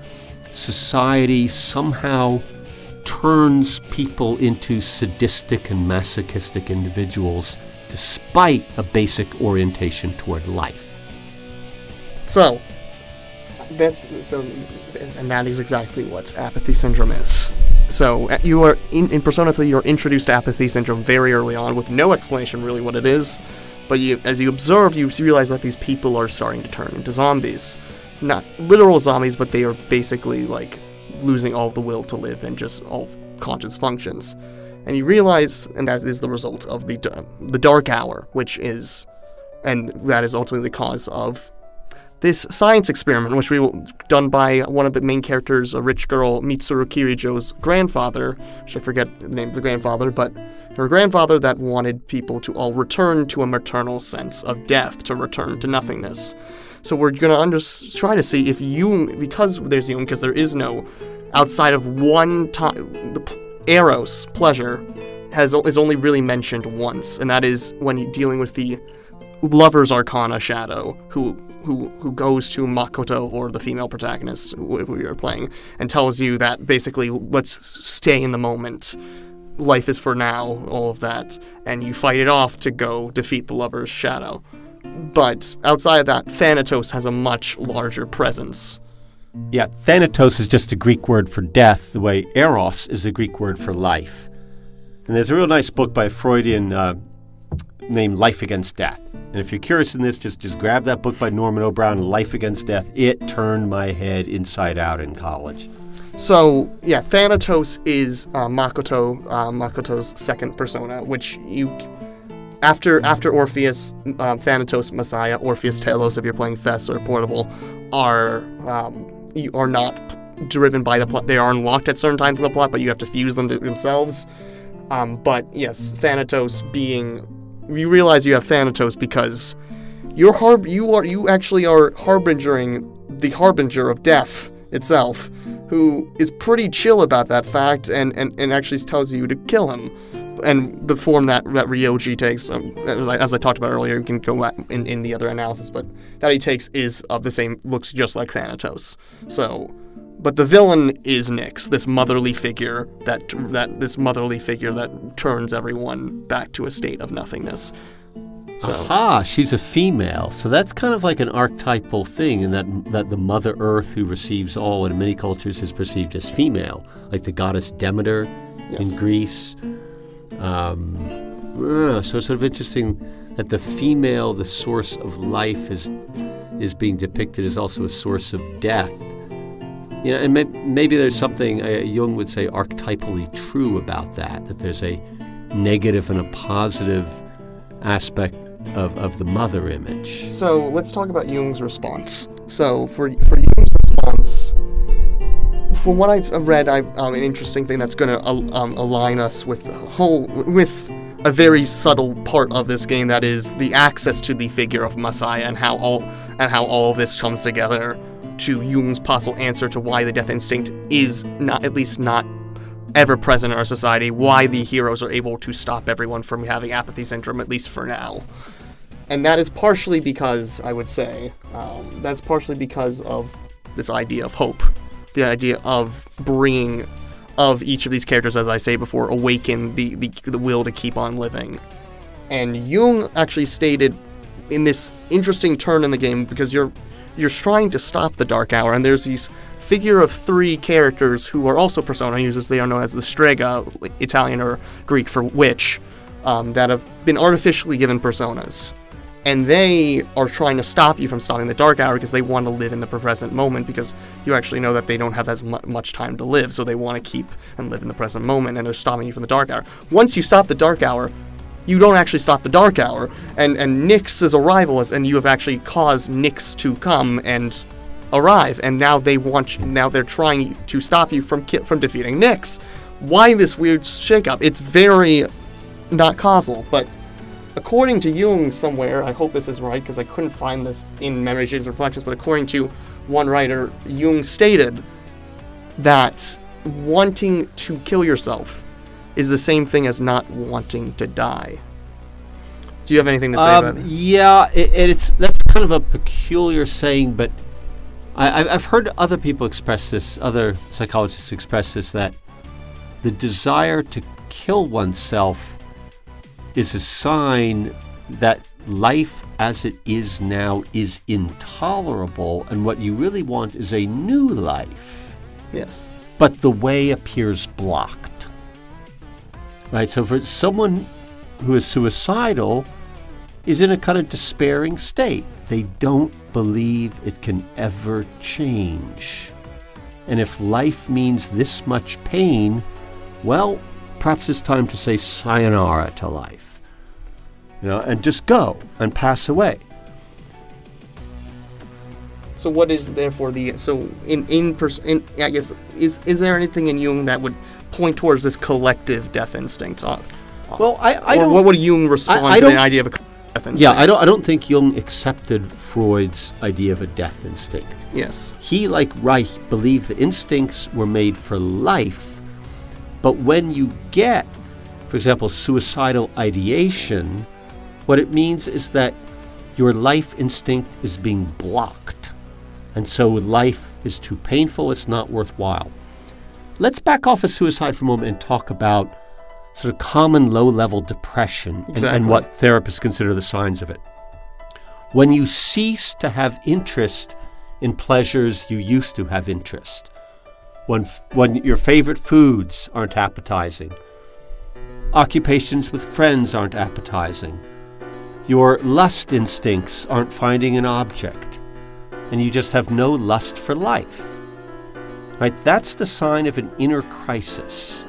society somehow turns people into sadistic and masochistic individuals despite a basic orientation toward life. So, that's so, and that is exactly what apathy syndrome is. So, uh, you are in, in Persona 3, you're introduced to apathy syndrome very early on with no explanation really what it is. But you, as you observe, you realize that these people are starting to turn into zombies. Not literal zombies, but they are basically like losing all the will to live and just all conscious functions. And you realize, and that is the result of the the dark hour, which is, and that is ultimately the cause of this science experiment, which we done by one of the main characters, a rich girl, Mitsuru Kirijo's grandfather, which I forget the name of the grandfather, but her grandfather that wanted people to all return to a maternal sense of death, to return to nothingness. So we're gonna under- try to see if Jung, because there's Jung, because there is no outside of one time, the p- Eros pleasure has is only really mentioned once, and that is when dealing with the lover's arcana shadow, who who who goes to Makoto or the female protagonist who who you're playing, and tells you that basically let's stay in the moment. Life is for now, all of that, and you fight it off to go defeat the lover's shadow. But outside of that, Thanatos has a much larger presence. Yeah, Thanatos is just a Greek word for death, the way Eros is a Greek word for life. And there's a real nice book by a Freudian uh, named Life Against Death. And if you're curious in this, just, just grab that book by Norman O. Brown, Life Against Death. It turned my head inside out in college. So yeah, Thanatos is uh, Makoto, uh, Makoto's second persona, which you after after Orpheus, um, Thanatos, Messiah, Orpheus, Telos, if you're playing FES or Portable, are um, you are not driven by the plot. They are unlocked at certain times in the plot, but you have to fuse them to themselves. Um, but yes, Thanatos being you realize you have Thanatos because you're harb you are you actually are harbingering the harbinger of death itself, who is pretty chill about that fact and, and, and actually tells you to kill him. And the form that, that Ryoji takes, um, as, I, as I talked about earlier, you can go in, in the other analysis, but that he takes is of the same, looks just like Thanatos. So, but the villain is Nyx, this motherly figure that that this motherly figure that turns everyone back to a state of nothingness. So Aha, she's a female. So that's kind of like an archetypal thing in that that the Mother Earth who receives all in many cultures is perceived as female, like the goddess Demeter Yes. in Greece. Um, uh, so it's sort of interesting that the female, the source of life, is is being depicted as also a source of death. You know, and may, maybe there's something uh, Jung would say archetypally true about that. That there's a negative and a positive aspect of, of the mother image. So let's talk about Jung's response. So for for Jung's from what I've read, I've um, an interesting thing that's going to um, align us with the whole with a very subtle part of this game that is the access to the figure of Messiah and how all and how all of this comes together to Jung's possible answer to why the death instinct is not at least not ever present in our society, why the heroes are able to stop everyone from having apathy syndrome, at least for now. And that is partially because, I would say, um, that's partially because of this idea of hope. The idea of bringing, of each of these characters, as I say before, awaken the, the, the will to keep on living. And Jung actually stated in this interesting turn in the game because you're you're trying to stop the Dark Hour, and there's these figure of three characters who are also persona users. They are known as the Strega, Italian or Greek for witch, um, that have been artificially given personas. And they are trying to stop you from stopping the Dark Hour because they want to live in the present moment because you actually know that they don't have as mu- much time to live, so they want to keep and live in the present moment, and they're stopping you from the Dark Hour. Once you stop the Dark Hour, you don't actually stop the Dark Hour, and and Nyx's arrival is, and you have actually caused Nyx to come and arrive, and now they want, you, now they're trying to stop you from ki- from defeating Nyx. Why this weird shakeup? It's very not causal, but according to Jung somewhere, I hope this is right because I couldn't find this in Memories, Dreams, Reflections, but according to one writer, Jung stated that wanting to kill yourself is the same thing as not wanting to die. Do you have anything to say Um, about it? yeah, it, it's that's kind of a peculiar saying, but I, I've- I've heard other people express this, other psychologists express this, that the desire to kill oneself is a sign that life as it is now is intolerable, and what you really want is a new life Yes. but the way appears blocked. Right? So for someone who is suicidal is in a kind of despairing state. They don't believe it can ever change. And if life means this much pain, well, perhaps it's time to say sayonara to life. You know, and just go and pass away. So what is therefore the so in in, pers- in I guess is is there anything in Jung that would point towards this collective death instinct? Uh, Well, I, I or don't. what would Jung respond I to the idea of a death instinct? yeah, I don't. I don't think Jung accepted Freud's idea of a death instinct. Yes. He, like Reich, believed the instincts were made for life, but when you get, for example, suicidal ideation, what it means is that your life instinct is being blocked. And so life is too painful, it's not worthwhile. Let's back off of suicide for a moment and talk about sort of common low level depression and, Exactly. and what therapists consider the signs of it. When you cease to have interest in pleasures you used to have interest, when, when your favorite foods aren't appetizing, occupations with friends aren't appetizing, your lust instincts aren't finding an object, and you just have no lust for life. Right? That's the sign of an inner crisis,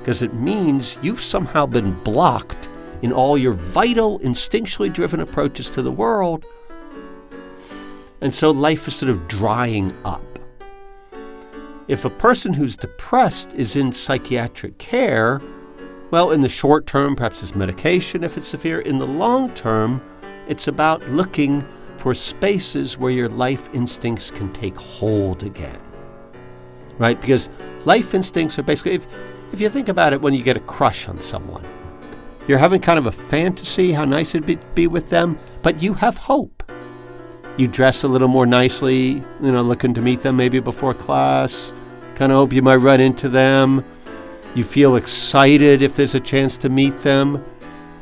because it means you've somehow been blocked in all your vital, instinctually driven approaches to the world, and so life is sort of drying up. If a person who's depressed is in psychiatric care, well, in the short term, perhaps it's medication if it's severe. In the long term, it's about looking for spaces where your life instincts can take hold again. Right? Because life instincts are basically, if, if you think about it, when you get a crush on someone, you're having kind of a fantasy how nice it'd be, be with them, but you have hope. You dress a little more nicely, you know, looking to meet them maybe before class, kind of hope you might run into them. You feel excited if there's a chance to meet them.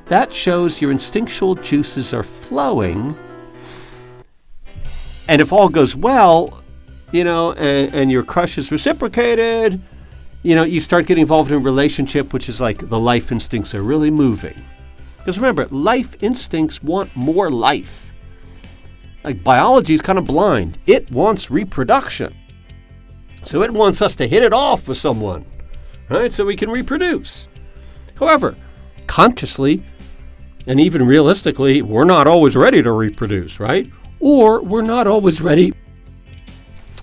That shows your instinctual juices are flowing. And if all goes well, you know, and, and your crush is reciprocated, you know, you start getting involved in a relationship which is like the life instincts are really moving. Because remember, life instincts want more life. Like biology is kind of blind. It wants reproduction. So it wants us to hit it off with someone, right? So we can reproduce. However, consciously and even realistically, we're not always ready to reproduce, right? Or we're not always ready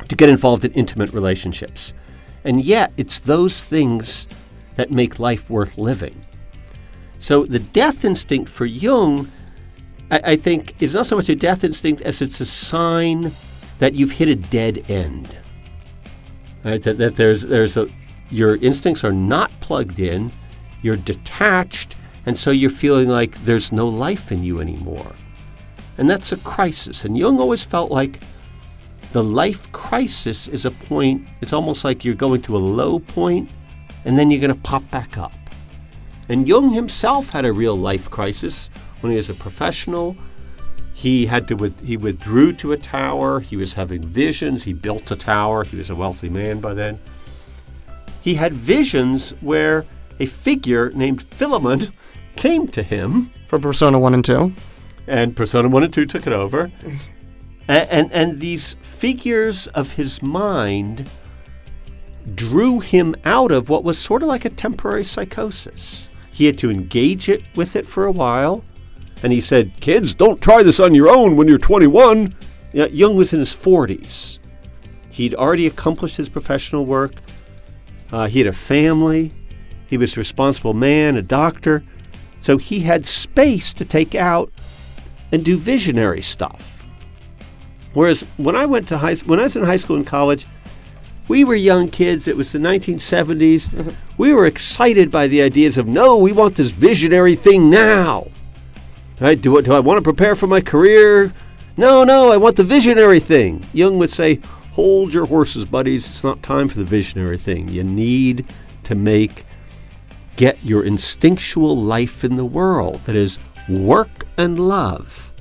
to get involved in intimate relationships. And yet, it's those things that make life worth living. So the death instinct for Jung, I, I think, is not so much a death instinct as it's a sign that you've hit a dead end. Right? That, that there's there's a your instincts are not plugged in, you're detached, and so you're feeling like there's no life in you anymore. And that's a crisis. And Jung always felt like the life crisis is a point, it's almost like you're going to a low point and then you're going to pop back up. And Jung himself had a real life crisis when he was a professional. He had to with, he withdrew to a tower. He was having visions. He built a tower. He was a wealthy man by then. He had visions where a figure named Philemon came to him For Persona 1 and 2. and Persona 1 and 2 took it over. and, and, and these figures of his mind drew him out of what was sort of like a temporary psychosis. He had to engage it with it for a while. And he said, Kids, don't try this on your own when you're 21. Yeah, Jung was in his 40s. He'd already accomplished his professional work. Uh, he had a family. He was a responsible man, a doctor. So he had space to take out and do visionary stuff. Whereas when I went to high, when I was in high school and college, we were young kids. It was the 1970s. we were excited by the ideas of no, we want this visionary thing now. Right? Do, do I want to prepare for my career? No, no, I want the visionary thing. Jung would say, hold your horses, buddies. It's not time for the visionary thing. You need to make get your instinctual life in the world that is work and love.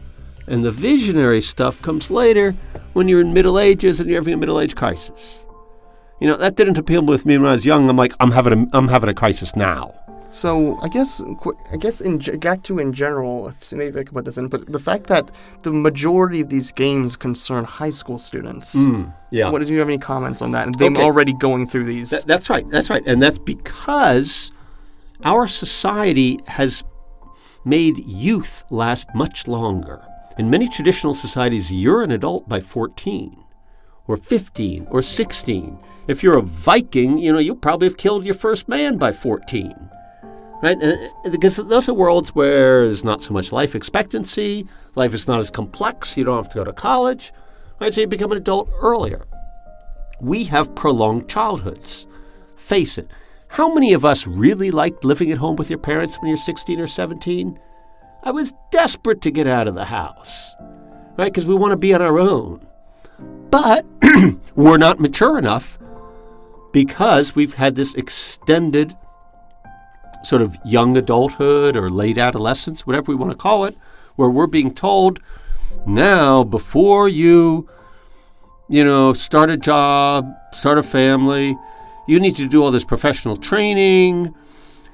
And the visionary stuff comes later when you're in middle ages and you're having a middle age crisis. You know, that didn't appeal with me when I was young. I'm like, I'm having a, I'm having a crisis now. So I guess I guess in ge- in general, if maybe I could put this in, but the fact that the majority of these games concern high school students. Hmm, yeah. What do you have any comments on that? And them Okay. already going through these. Th- that's right. That's right. And that's because our society has made youth last much longer. In many traditional societies, you're an adult by 14 or 15 or 16. If you're a Viking, you know, you'll probably have killed your first man by 14. Right? Uh, Because those are worlds where there's not so much life expectancy, life is not as complex, you don't have to go to college, right? So you become an adult earlier. We have prolonged childhoods. Face it, how many of us really liked living at home with your parents when you're 16 or 17? I was desperate to get out of the house, right? Because we want to be on our own. But (clears throat) we're not mature enough because we've had this extended sort of young adulthood or late adolescence, whatever we want to call it, where we're being told now, before you, you know, start a job, start a family, you need to do all this professional training.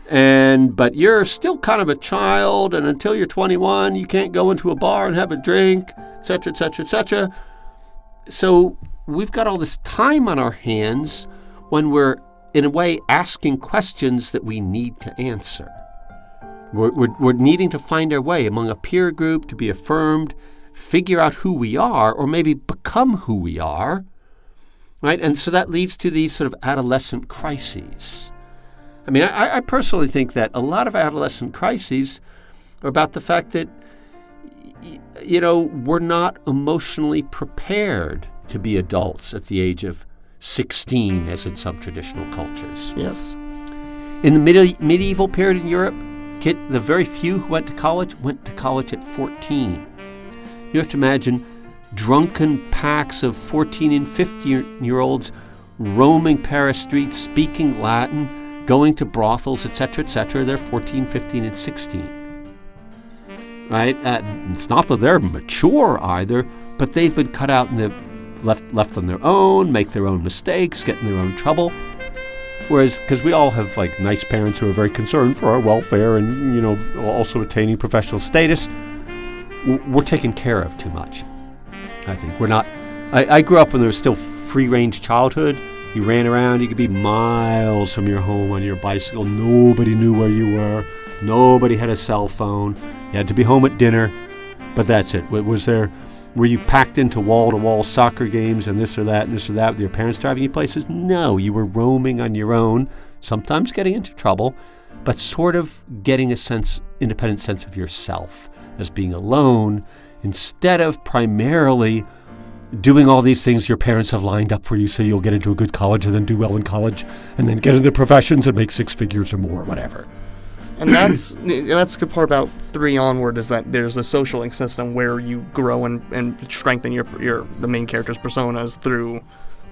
And but you're still kind of a child, and until you're 21, you can't go into a bar and have a drink, etc., etc., etc. So we've got all this time on our hands when we're, in a way, asking questions that we need to answer. We're, we're, we're needing to find our way among a peer group to be affirmed, figure out who we are, or maybe become who we are. Right? And so that leads to these sort of adolescent crises. I mean, I, I personally think that a lot of adolescent crises are about the fact that, you know, we're not emotionally prepared to be adults at the age of 16, as in some traditional cultures. Yes. In the medi- medieval period in Europe, kid, the very few who went to college went to college at 14. You have to imagine drunken packs of 14 and 15 year olds roaming Paris streets, speaking Latin, going to brothels, etc., etc. They're 14, 15, and 16. Right? Uh, it's not that they're mature either, but they've been cut out in they've left left on their own, make their own mistakes, get in their own trouble. Whereas, because we all have like nice parents who are very concerned for our welfare and you know also attaining professional status, we're taken care of too much. I think we're not. I, I grew up when there was still free range childhood. You ran around. You could be miles from your home on your bicycle. Nobody knew where you were. Nobody had a cell phone. You had to be home at dinner, but that's it. Was there? Were you packed into wall to wall soccer games and this or that and this or that with your parents driving you places? No, you were roaming on your own, sometimes getting into trouble, but sort of getting a sense, independent sense of yourself as being alone instead of primarily doing all these things your parents have lined up for you so you'll get into a good college and then do well in college and then get into the professions and make six figures or more, or whatever. And that's that's the good part about three onward is that there's a social link system where you grow and, and strengthen your your the main character's personas through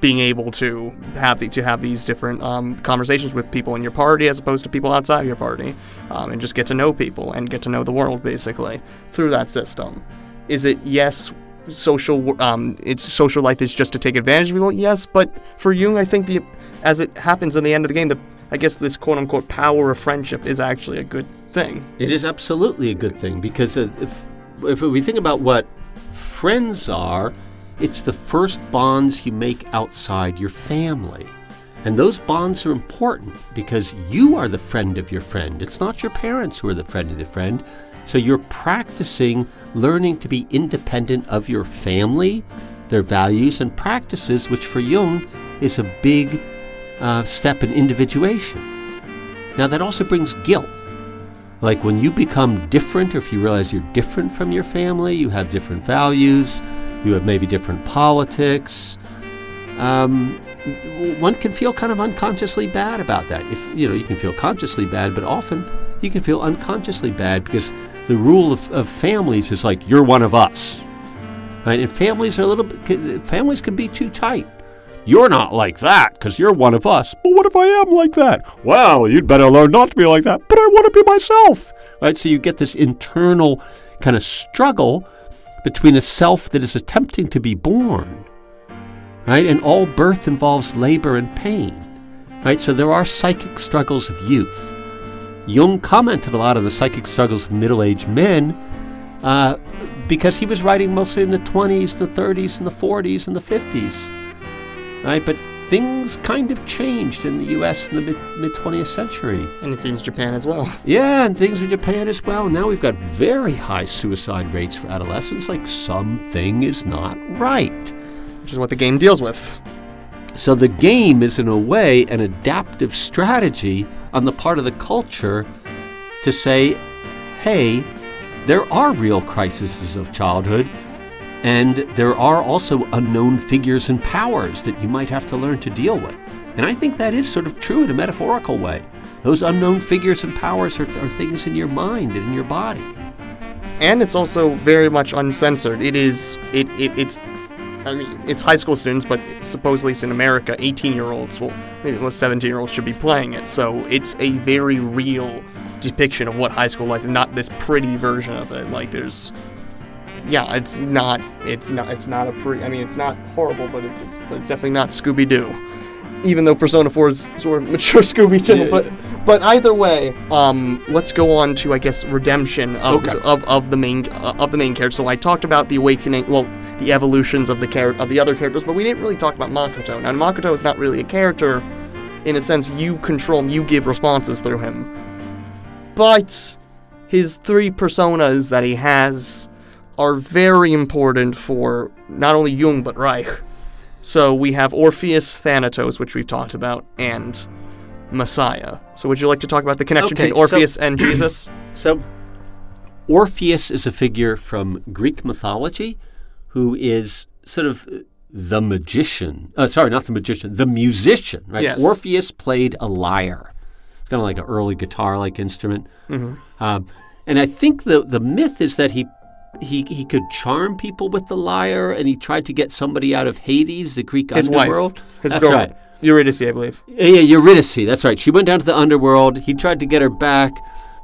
being able to have the, to have these different um, conversations with people in your party as opposed to people outside of your party, um, and just get to know people and get to know the world basically through that system. Is it yes? Social, um, its social life is just to take advantage of people. Yes, but for Jung, I think the as it happens in the end of the game, the I guess this quote unquote power of friendship is actually a good thing. It is absolutely a good thing because if, if we think about what friends are, it's the first bonds you make outside your family. And those bonds are important because you are the friend of your friend. It's not your parents who are the friend of the friend. So you're practicing learning to be independent of your family, their values and practices, which for Jung is a big uh, step in individuation. Now, that also brings guilt. Like when you become different, or if you realize you're different from your family, you have different values, you have maybe different politics. Um, one can feel kind of unconsciously bad about that. If you know, you can feel consciously bad, but often you can feel unconsciously bad because the rule of, of families is like you're one of us, right? And families are a little bit. Families can be too tight. You're not like that because you're one of us. But what if I am like that? Well, you'd better learn not to be like that. But I want to be myself. Right? So you get this internal kind of struggle between a self that is attempting to be born. Right? And all birth involves labor and pain. Right? So there are psychic struggles of youth. Jung commented a lot on the psychic struggles of middle aged men uh, because he was writing mostly in the 20s, the 30s, and the 40s, and the 50s right? But things kind of changed in the U.S. in the mid 20th century. And it seems Japan as well. Yeah, and things in Japan as well. Now we've got very high suicide rates for adolescents. Like something is not right. Which is what the game deals with. So the game is, in a way, an adaptive strategy on the part of the culture to say, hey, there are real crises of childhood, and there are also unknown figures and powers that you might have to learn to deal with. And I think that is sort of true in a metaphorical way. Those unknown figures and powers are, are things in your mind and in your body. and it's also very much uncensored. It is it, it it's I mean it's high school students, but supposedly it's in America, 18 year olds, well maybe most 17 year olds should be playing it. So it's a very real depiction of what high school life is, not this pretty version of it. Like there's yeah, it's not it's not it's not a pretty I mean it's not horrible, but it's it's, but it's definitely not Scooby Doo. Even though Persona 4 is sort of (laughs) mature Scooby Doo, Yeah. but but either way, um, let's go on to I guess redemption of Okay. of, of the main uh, of the main character. So I talked about the awakening, well, the evolutions of the char- of the other characters, but we didn't really talk about Makoto. Now Makoto is not really a character, in a sense. You control him, you give responses through him, but his three personas that he has are very important for not only Jung but Reich. So we have Orpheus, Thanatos, which we've talked about, and Messiah. So would you like to talk about the connection Okay, between so- Orpheus and (clears throat) Jesus? So, Orpheus is a figure from Greek mythology who is sort of the magician. Uh, sorry, not the magician, the musician, right? Yes. Orpheus played a lyre. It's kind of like an early guitar like instrument. Um, and I think the, the myth is that he, he, he could charm people with the lyre and he tried to get somebody out of Hades, the Greek His wife, underworld. his That's girlfriend, right. Eurydice, I believe. Yeah, Eurydice. That's right. She went down to the underworld. He tried to get her back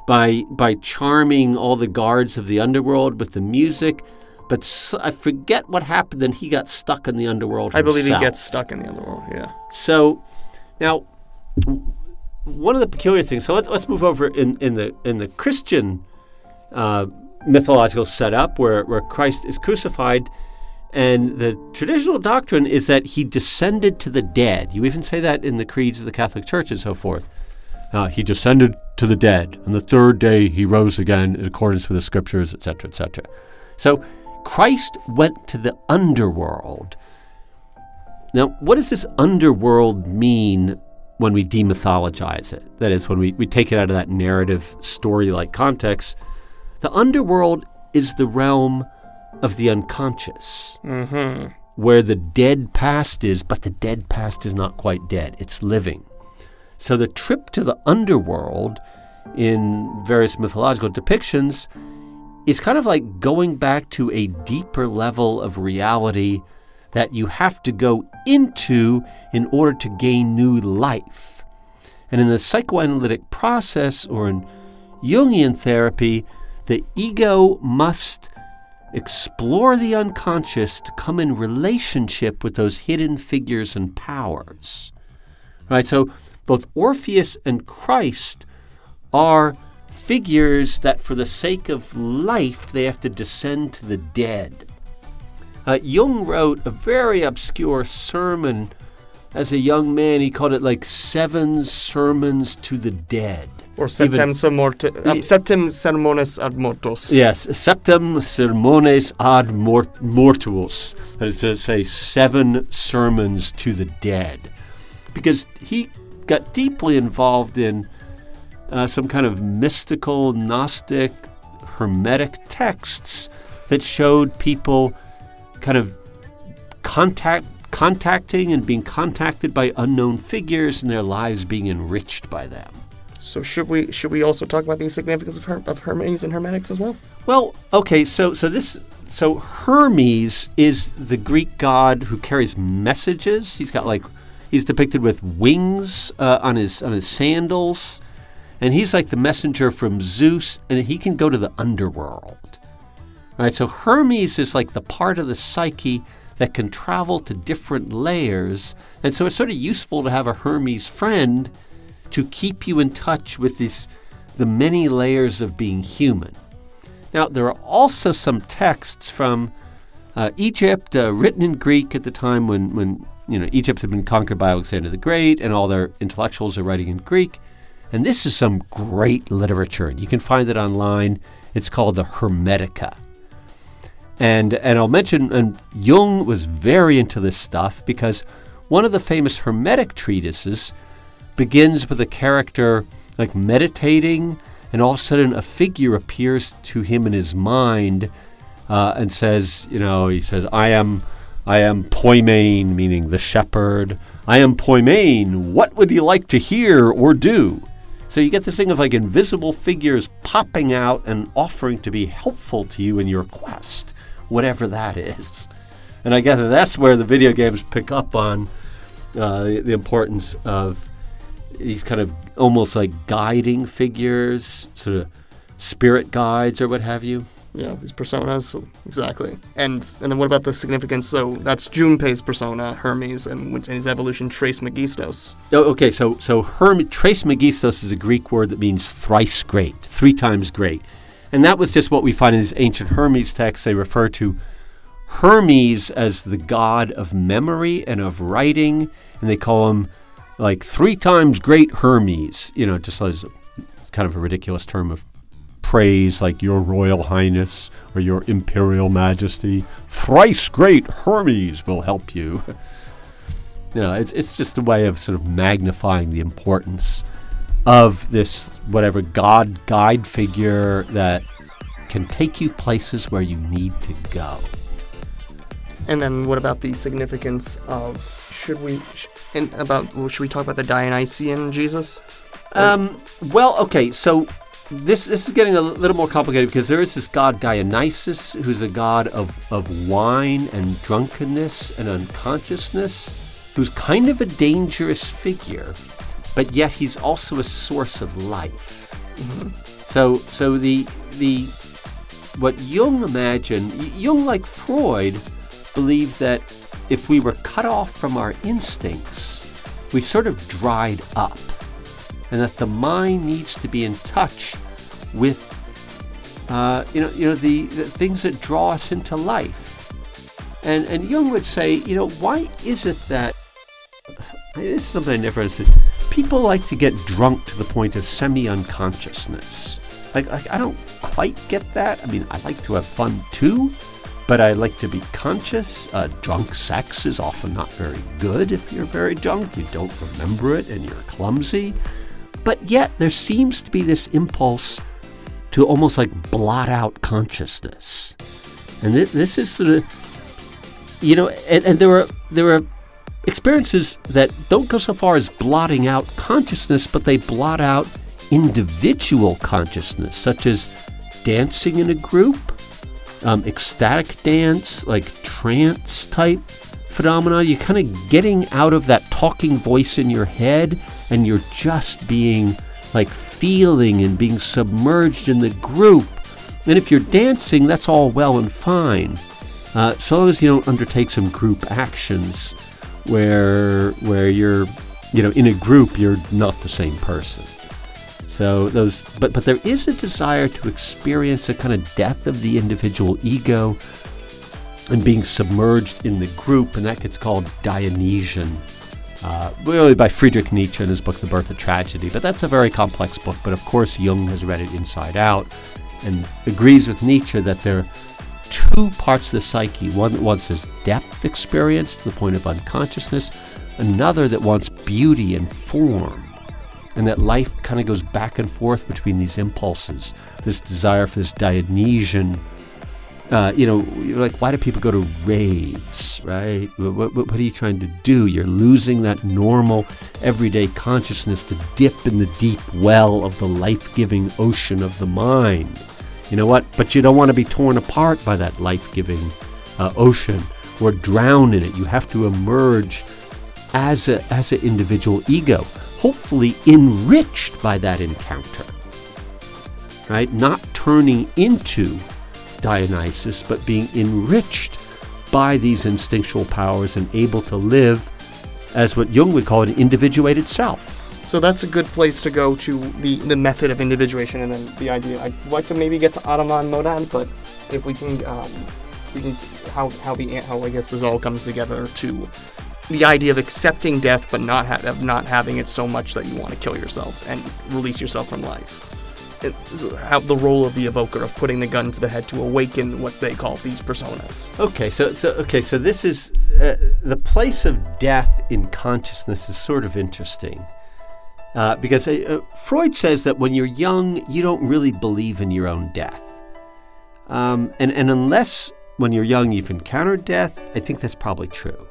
by by charming all the guards of the underworld with the music, but I forget what happened. Then he got stuck in the underworld. I believe he gets stuck in the underworld. Yeah. So now one of the peculiar things. So let's let's move over in, in the in the Christian uh, mythological setup where where Christ is crucified. And the traditional doctrine is that he descended to the dead. You even say that in the creeds of the Catholic Church and so forth. Uh, he descended to the dead. and the third day, he rose again in accordance with the scriptures, etc., etc. So Christ went to the underworld. Now, what does this underworld mean when we demythologize it? That is, when we, we take it out of that narrative story like context. The underworld is the realm of the unconscious, mm-hmm. where the dead past is, but the dead past is not quite dead, it's living. So the trip to the underworld in various mythological depictions is kind of like going back to a deeper level of reality that you have to go into in order to gain new life. And in the psychoanalytic process or in Jungian therapy, the ego must explore the unconscious to come in relationship with those hidden figures and powers. Right? So both Orpheus and Christ are figures that, for the sake of life, they have to descend to the dead. Uh, Jung wrote a very obscure sermon as a young man. He called it like Seven Sermons to the Dead. Or septem, um, septem sermones ad mortos. Yes, Septem Sermones ad mort- Mortuos. That is to say, seven sermons to the dead. Because he got deeply involved in uh, some kind of mystical, Gnostic, Hermetic texts that showed people kind of contact contacting and being contacted by unknown figures and their lives being enriched by them. So should we should we also talk about the significance of, Her- of Hermes and Hermetics as well? Well, okay, so so this so Hermes is the Greek god who carries messages. He's got like he's depicted with wings uh, on his on his sandals, and he's like the messenger from Zeus, and he can go to the underworld. All right. so Hermes is like the part of the psyche that can travel to different layers, and so it's sort of useful to have a Hermes friend to keep you in touch with this the many layers of being human. Now, there are also some texts from uh, Egypt uh, written in Greek at the time when, when you know Egypt had been conquered by Alexander the Great, and all their intellectuals are writing in Greek. And this is some great literature. You can find it online. It's called the Hermetica. And and I'll mention, and Jung was very into this stuff because one of the famous Hermetic treatises begins with a character like meditating and all of a sudden a figure appears to him in his mind uh, and says, you know, he says, I am. I am Poimain, meaning the shepherd. I am Poimain. What would you like to hear or do? So you get this thing of like invisible figures popping out and offering to be helpful to you in your quest, whatever that is. And I guess that's where the video games pick up on uh, the importance of these kind of almost like guiding figures, sort of spirit guides or what have you. Yeah, these personas. So, exactly. And and then what about the significance? So that's Junpei's persona, Hermes, and with his evolution, Trismegistos. Oh, okay. So so Herm- Trismegistos is a Greek word that means thrice great, three times great, and that was just what we find in these ancient Hermes texts. They refer to Hermes as the god of memory and of writing, and they call him like three times great Hermes. You know, just as kind of a ridiculous term of praise like Your Royal Highness or Your Imperial Majesty. Thrice great Hermes will help you. (laughs) you know, it's, it's just a way of sort of magnifying the importance of this whatever god guide figure that can take you places where you need to go. And then what about the significance of should we sh- and about well, should we talk about the Dionysian Jesus? Um, well, okay, so this this is getting a little more complicated because there is this god Dionysus, who's a god of, of wine and drunkenness and unconsciousness, who's kind of a dangerous figure, but yet he's also a source of life. So so the the what Jung imagined, Jung like Freud believed that if we were cut off from our instincts, we sort of dried up and that the mind needs to be in touch with uh, you know you know the, the things that draw us into life. And and Jung would say you know why is it that this is something I never understood. People like to get drunk to the point of semi unconsciousness like, like I don't quite get that. I mean I like to have fun too but I like to be conscious. Uh, drunk sex is often not very good if you're very drunk. You don't remember it and you're clumsy. But yet, there seems to be this impulse to almost like blot out consciousness. And th- this is sort of, you know, and, and there are there are experiences that don't go so far as blotting out consciousness, but they blot out individual consciousness, such as dancing in a group, um, ecstatic dance, like trance type phenomena. You're kind of getting out of that talking voice in your head and you're just being like feeling and being submerged in the group. And if you're dancing, that's all well and fine. Uh, so long as you don't undertake some group actions where where you're you know in a group you're not the same person. So those but but there is a desire to experience a kind of death of the individual ego and being submerged in the group, and that gets called Dionysian uh, really by Friedrich Nietzsche in his book The Birth of Tragedy. But that's a very complex book. But of course, Jung has read it inside out and agrees with Nietzsche that there are two parts of the psyche one that wants this depth experience to the point of unconsciousness, another that wants beauty and form. And that life kind of goes back and forth between these impulses, this desire for this Dionysian uh, you know, like, why do people go to raves, right? What, what, what, are you trying to do? You're losing that normal, everyday consciousness to dip in the deep well of the life giving ocean of the mind. You know what? But you don't want to be torn apart by that life giving uh, ocean or drown in it. You have to emerge as as an individual ego, hopefully enriched by that encounter. Right? Not turning into Dionysus, but being enriched by these instinctual powers and able to live as what Jung would call an individuated self. So that's a good place to go to the, the method of individuation and then the idea. I'd like to maybe get to Ataman Modan, but if we can, um, we can how how the how I guess this all comes together to the idea of accepting death, but not ha- of not having it so much that you want to kill yourself and release yourself from life. How the role of the evoker of putting the gun to the head to awaken what they call these personas. Okay, so so okay, so this is uh, the place of death in consciousness is sort of interesting. Uh, because uh, uh, Freud says that when you're young, you don't really believe in your own death. Um, and, and unless when you're young you've encountered death, I think that's probably true.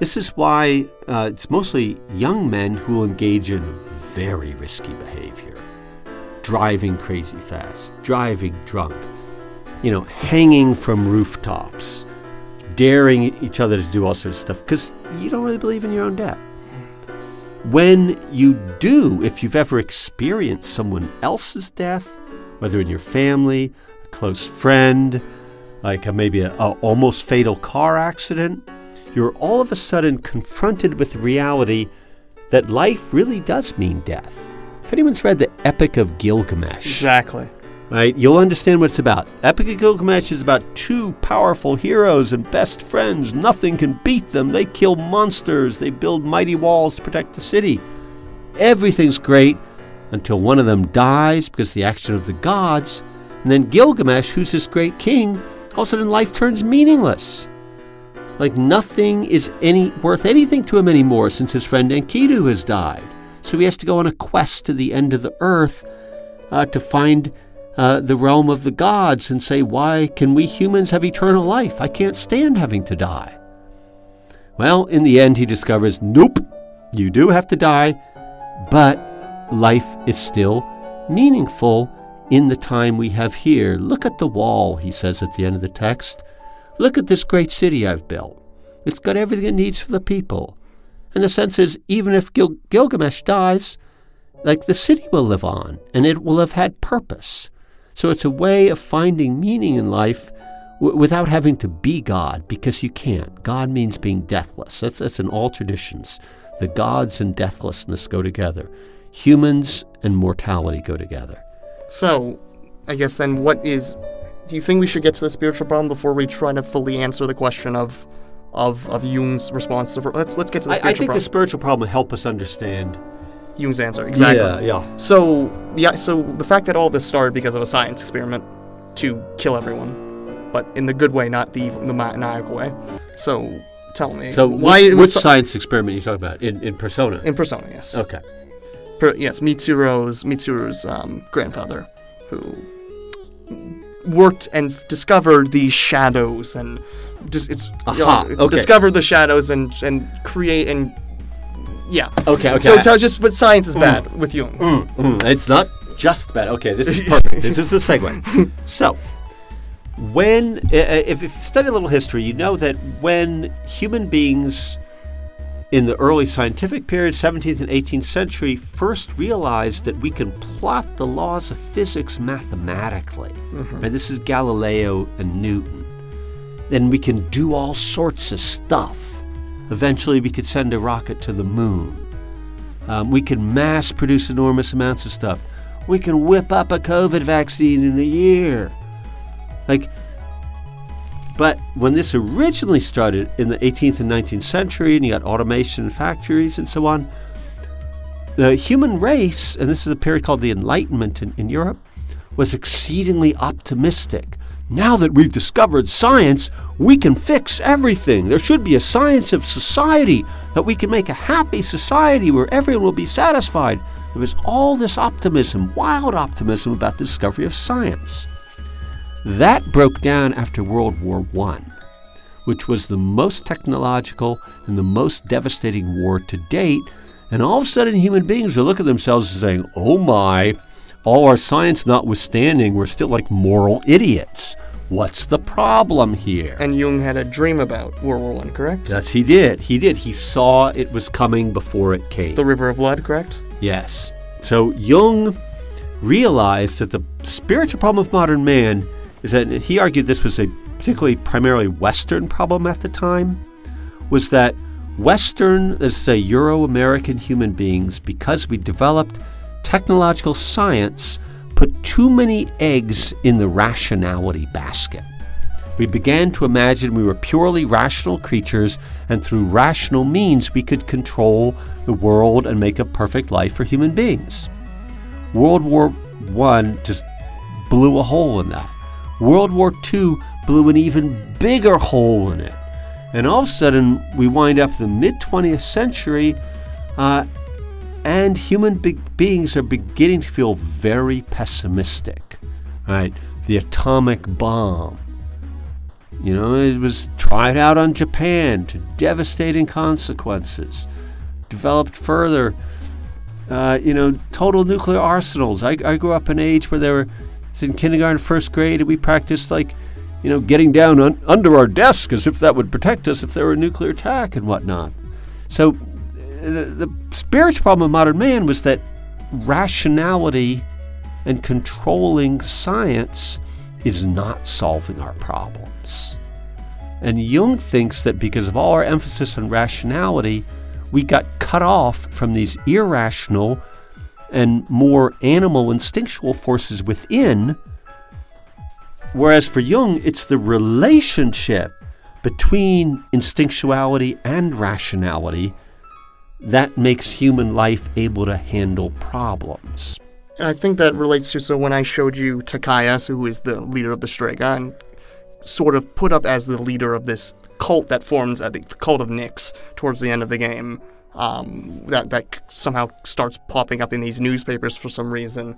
This is why uh, it's mostly young men who will engage in very risky behavior driving crazy fast, driving drunk, you know, hanging from rooftops, daring each other to do all sorts of stuff because you don't really believe in your own death. When you do, if you've ever experienced someone else's death, whether in your family, a close friend, like a, maybe a, a almost fatal car accident, you're all of a sudden confronted with the reality that life really does mean death. If anyone's read the Epic of Gilgamesh, Exactly. right, you'll understand what it's about. Epic of Gilgamesh is about two powerful heroes and best friends. Nothing can beat them. They kill monsters, they build mighty walls to protect the city. Everything's great until one of them dies because of the action of the gods. And then Gilgamesh, who's this great king, all of a sudden life turns meaningless. Like nothing is any worth anything to him anymore since his friend Enkidu has died. So he has to go on a quest to the end of the earth uh, to find uh, the realm of the gods and say, Why can we humans have eternal life? I can't stand having to die. Well, in the end, he discovers, Nope, you do have to die, but life is still meaningful in the time we have here. Look at the wall, he says at the end of the text. Look at this great city I've built. It's got everything it needs for the people. And the sense is, even if Gil- Gilgamesh dies, like the city will live on and it will have had purpose. So it's a way of finding meaning in life w- without having to be God, because you can't. God means being deathless. That's, that's in all traditions. The gods and deathlessness go together, humans and mortality go together. So, I guess then, what is? Do you think we should get to the spiritual problem before we try to fully answer the question of, of, of Jung's response to? Let's let's get to the I, spiritual I think problem. the spiritual problem will help us understand. Jung's answer exactly. Yeah, yeah. So yeah, so the fact that all this started because of a science experiment to kill everyone, but in the good way, not the the maniacal way. So tell me, So, why which, which so- science experiment are you talking about? In, in Persona? in Persona? Yes, okay. Per, yes, Mitsuru's Mitsuru's um, grandfather, who worked and discovered these shadows and just it's you know, okay. discovered the shadows and and create and yeah. Okay, okay. So tell just but science is bad with Jung. Mm, mm, it's not just bad. Okay, this is (laughs) perfect. this is the segue. So, when if you've studied a little history, you know that when human beings in the early scientific period, 17th and 18th century, first realized that we can plot the laws of physics mathematically. And this is Galileo and Newton. Then we can do all sorts of stuff. Eventually, we could send a rocket to the moon. Um, we can mass produce enormous amounts of stuff. We can whip up a COVID vaccine in a year. Like, but when this originally started in the 18th and 19th century, and you got automation in factories and so on, the human race, and this is a period called the Enlightenment in, in Europe, was exceedingly optimistic. Now that we've discovered science, we can fix everything. There should be a science of society, that we can make a happy society where everyone will be satisfied. There was all this optimism, wild optimism about the discovery of science. That broke down after World War I, which was the most technological and the most devastating war to date. And all of a sudden, human beings will look at themselves and saying, oh my, all our science notwithstanding, we're still like moral idiots. What's the problem here? And Jung had a dream about World War One, correct? Yes, he did. He did. He saw it was coming before it came. The River of Blood, correct? Yes. So Jung realized that the spiritual problem of modern man is that he argued this was a particularly primarily Western problem at the time, was that Western, let's say Euro-American human beings, because we developed technological science, put too many eggs in the rationality basket. We began to imagine we were purely rational creatures, and through rational means we could control the world and make a perfect life for human beings. World War I just blew a hole in that. World War II blew an even bigger hole in it. And all of a sudden, we wind up the mid 20th century, uh, and human be- beings are beginning to feel very pessimistic. Right? The atomic bomb. You know, it was tried out on Japan to devastating consequences. Developed further, uh, you know, total nuclear arsenals. I, I grew up in an age where there were, it's in kindergarten, first grade, and we practiced like, you know, getting down un- under our desk as if that would protect us if there were a nuclear attack and whatnot. So, uh, the, the spiritual problem of modern man was that rationality and controlling science is not solving our problems. And Jung thinks that because of all our emphasis on rationality, we got cut off from these irrational and more animal instinctual forces within. Whereas for Jung, it's the relationship between instinctuality and rationality that makes human life able to handle problems. And I think that relates to so when I showed you Takayas, who is the leader of the Strega, and sort of put up as the leader of this cult that forms at the cult of Nyx towards the end of the game. Um, that that somehow starts popping up in these newspapers for some reason.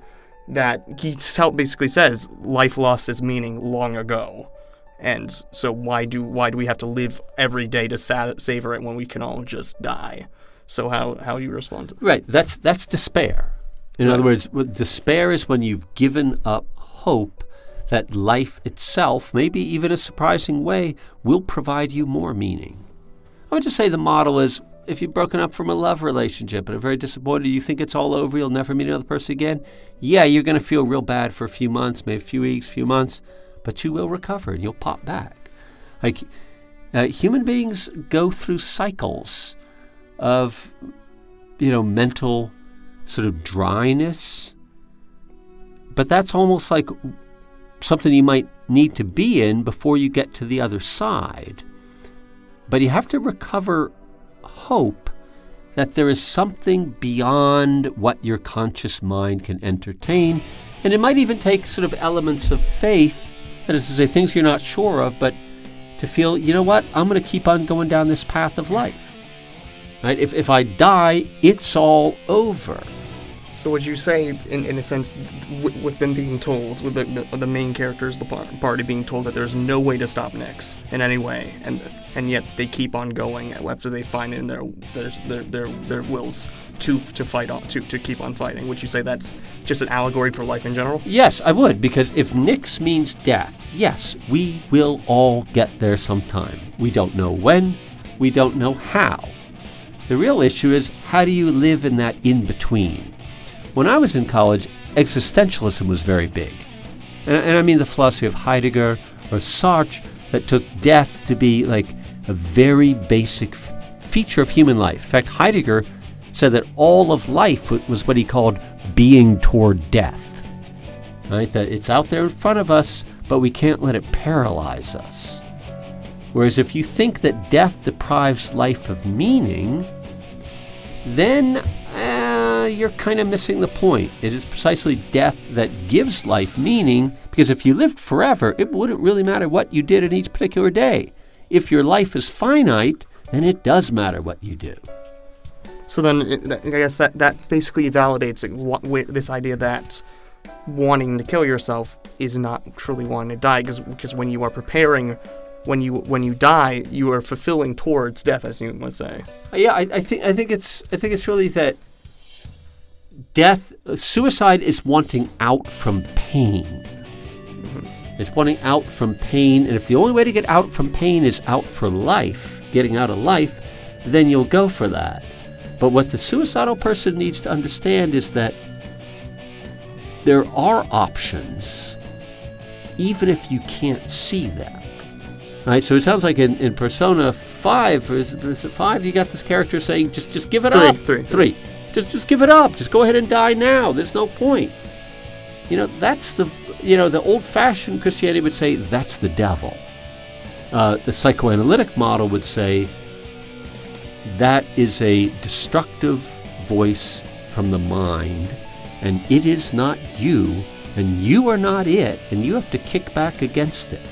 That he basically says life lost its meaning long ago, and so why do why do we have to live every day to sa- savor it when we can all just die? So how how do you respond to that? Right. That's that's despair. In So- other words, despair is when you've given up hope that life itself, maybe even a surprising way, will provide you more meaning. I would just say the model is if you've broken up from a love relationship and are very disappointed, you think it's all over, you'll never meet another person again. Yeah, you're going to feel real bad for a few months, maybe a few weeks, few months, but you will recover and you'll pop back. Like uh, human beings go through cycles of, you know, mental sort of dryness. But that's almost like something you might need to be in before you get to the other side. But you have to recover hope that there is something beyond what your conscious mind can entertain. And it might even take sort of elements of faith, that is to say, things you're not sure of, but to feel, you know what, I'm going to keep on going down this path of life. Right? If, if I die, it's all over. So would you say, in, in a sense, w- with them being told, with the, the, the main characters, the par- party being told that there's no way to stop Nyx in any way, and and yet they keep on going after they find in their their their their, their wills to to fight on to, to keep on fighting? Would you say that's just an allegory for life in general? Yes, I would, because if Nyx means death, yes, we will all get there sometime. We don't know when, we don't know how. The real issue is how do you live in that in between? When I was in college, existentialism was very big. And, and I mean the philosophy of Heidegger or Sartre that took death to be like a very basic feature of human life. In fact, Heidegger said that all of life was what he called being toward death. Right? That it's out there in front of us, but we can't let it paralyze us. Whereas if you think that death deprives life of meaning, then you're kind of missing the point. It is precisely death that gives life meaning, because if you lived forever, it wouldn't really matter what you did in each particular day. If your life is finite, then it does matter what you do. So then, I guess that that basically validates it, this idea that wanting to kill yourself is not truly wanting to die, because when you are preparing, when you when you die, you are fulfilling towards death, as you would say. Yeah, I, I think I think it's I think it's really that death, suicide is wanting out from pain. It's wanting out from pain, and if the only way to get out from pain is out for life, getting out of life, then you'll go for that. But what the suicidal person needs to understand is that there are options, even if you can't see them. Right, so it sounds like in, in Persona Five, is, is it Five? You got this character saying, "Just, just give it Three, up." three, three. Just, just give it up. Just go ahead and die now. There's no point. You know, that's the, you know, the old-fashioned Christianity would say that's the devil. Uh, the psychoanalytic model would say that is a destructive voice from the mind, and it is not you, and you are not it, and you have to kick back against it.